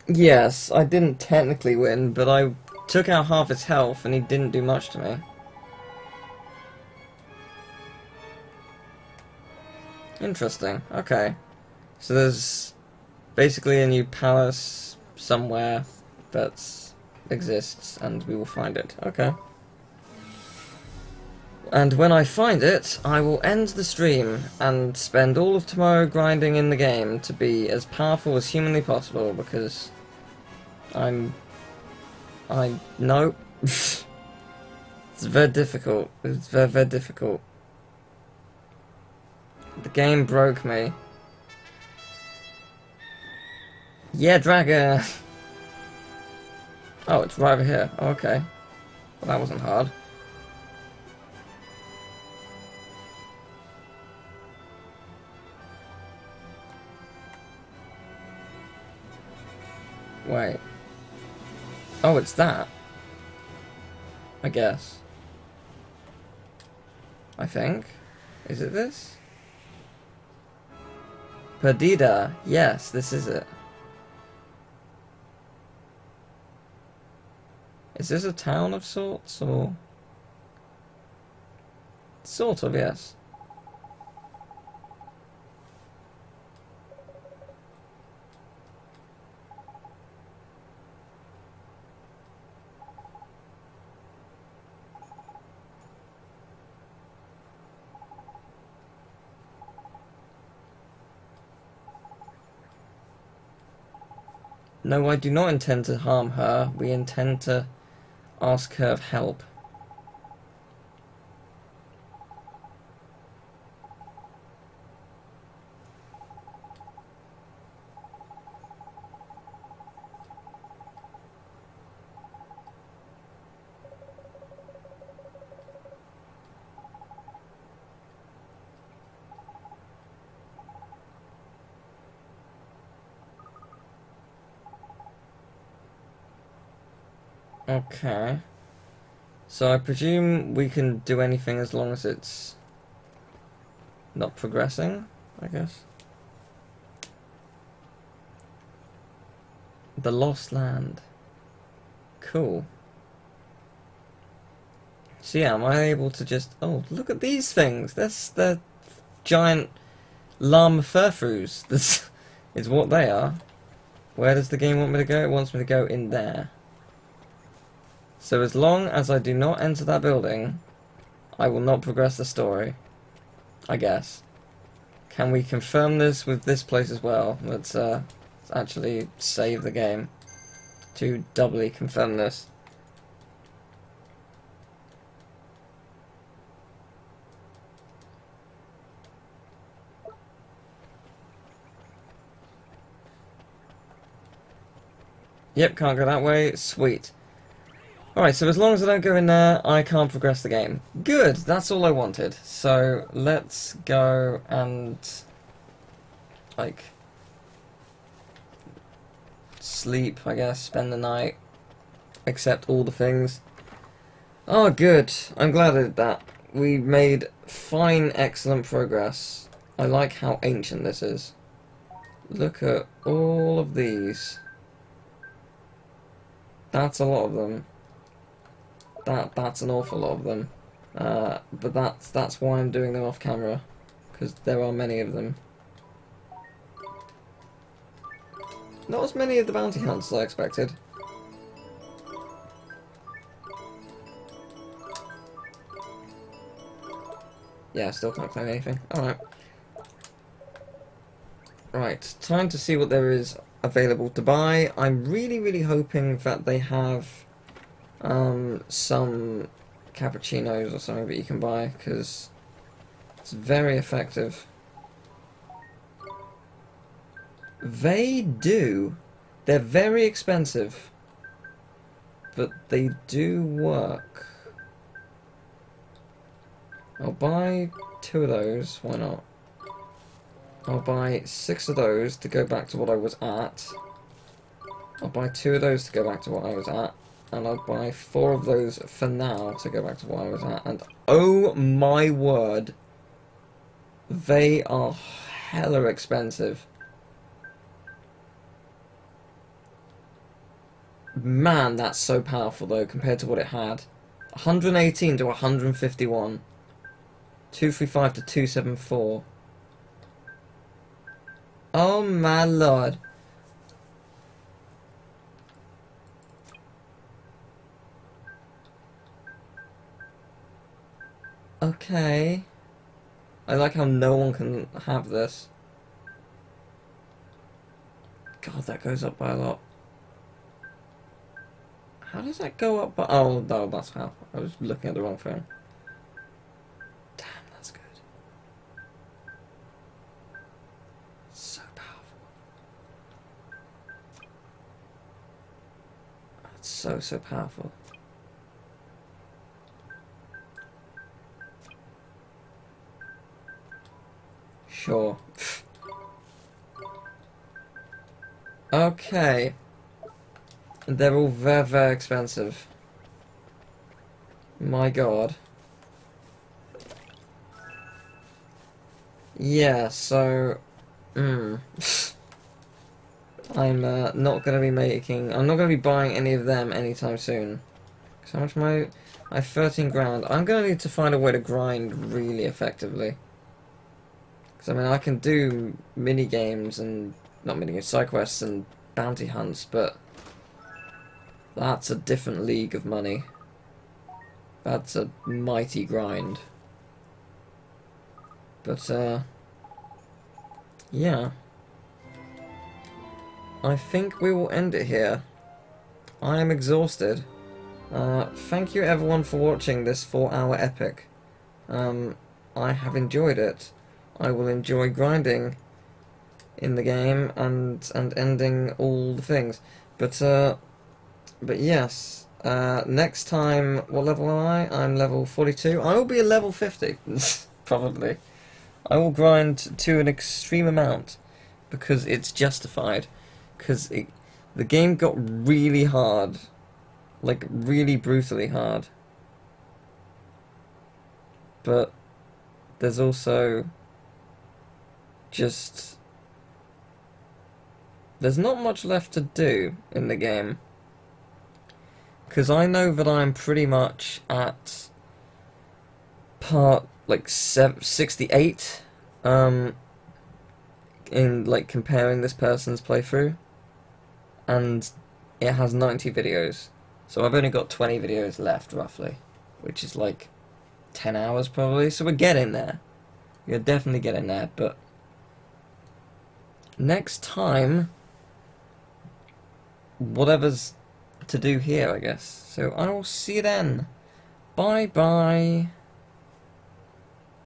Yes, I didn't technically win, but I took out half his health and he didn't do much to me. Interesting. Okay. So there's basically a new palace somewhere that exists and we will find it. Okay. And when I find it, I will end the stream and spend all of tomorrow grinding in the game to be as powerful as humanly possible because I'm... I... No. it's very difficult. It's very, very difficult. The game broke me. Yeah, dragon! Oh, it's right over here. Oh, okay. Well, that wasn't hard. Wait. Oh, it's that. I guess. I think. Is it this? Perdida. Yes, this is it. Is this a town of sorts, or...? Sort of, yes. No, I do not intend to harm her. We intend to ask her of help. Okay. So I presume we can do anything as long as it's not progressing, I guess. The Lost Land. Cool. So yeah, am I able to just... Oh, look at these things! That's the giant llama furfroos. This is what they are. Where does the game want me to go? It wants me to go in there. So as long as I do not enter that building, I will not progress the story. I guess. Can we confirm this with this place as well? Let's, uh, let's actually save the game to doubly confirm this. Yep, can't go that way. Sweet. Alright, so as long as I don't go in there, I can't progress the game. Good, that's all I wanted. So, let's go and... Like... Sleep, I guess, spend the night. Accept all the things. Oh, good. I'm glad I did that. We made fine, excellent progress. I like how ancient this is. Look at all of these. That's a lot of them. That that's an awful lot of them. Uh, but that's that's why I'm doing them off camera, because there are many of them. Not as many of the bounty hunters as I expected. Yeah, still can't claim anything. Alright. Right, time to see what there is available to buy. I'm really, really hoping that they have um, some cappuccinos or something that you can buy, because It's very effective. They do. They're very expensive. But they do work. I'll buy two of those, why not? I'll buy six of those to go back to what I was at. I'll buy two of those to go back to what I was at. And I'll buy four of those for now to go back to where I was at. And oh my word, they are hella expensive. Man, that's so powerful though compared to what it had. 118 to 151. 235 to 274. Oh my lord. Okay. I like how no one can have this. God, that goes up by a lot. How does that go up by... Oh, no, that's how. I was looking at the wrong phone. Damn, that's good. So powerful. That's so, so powerful. Sure. okay. They're all very, very expensive. My god. Yeah, so... Mm. I'm uh, not going to be making... I'm not going to be buying any of them anytime soon. Because how much I... I have 13 grand. I'm going to need to find a way to grind really effectively. Because, I mean, I can do mini games and... Not mini games, side quests and bounty hunts, but... That's a different league of money. That's a mighty grind. But, uh... Yeah. I think we will end it here. I am exhausted. Uh, thank you everyone for watching this 4 hour epic. Um, I have enjoyed it. I will enjoy grinding in the game and and ending all the things. But uh, but yes, uh, next time, what level am I? I'm level 42. I will be a level 50, probably. I will grind to an extreme amount because it's justified. Because the game got really hard, like really brutally hard. But there's also just there's not much left to do in the game. Because I know that I'm pretty much at part, like, 68, um, in, like, comparing this person's playthrough. And it has 90 videos. So I've only got 20 videos left, roughly. Which is, like, 10 hours, probably. So we're getting there. You're definitely getting there, but... Next time whatever's to do here, I guess. So I will see you then. Bye bye.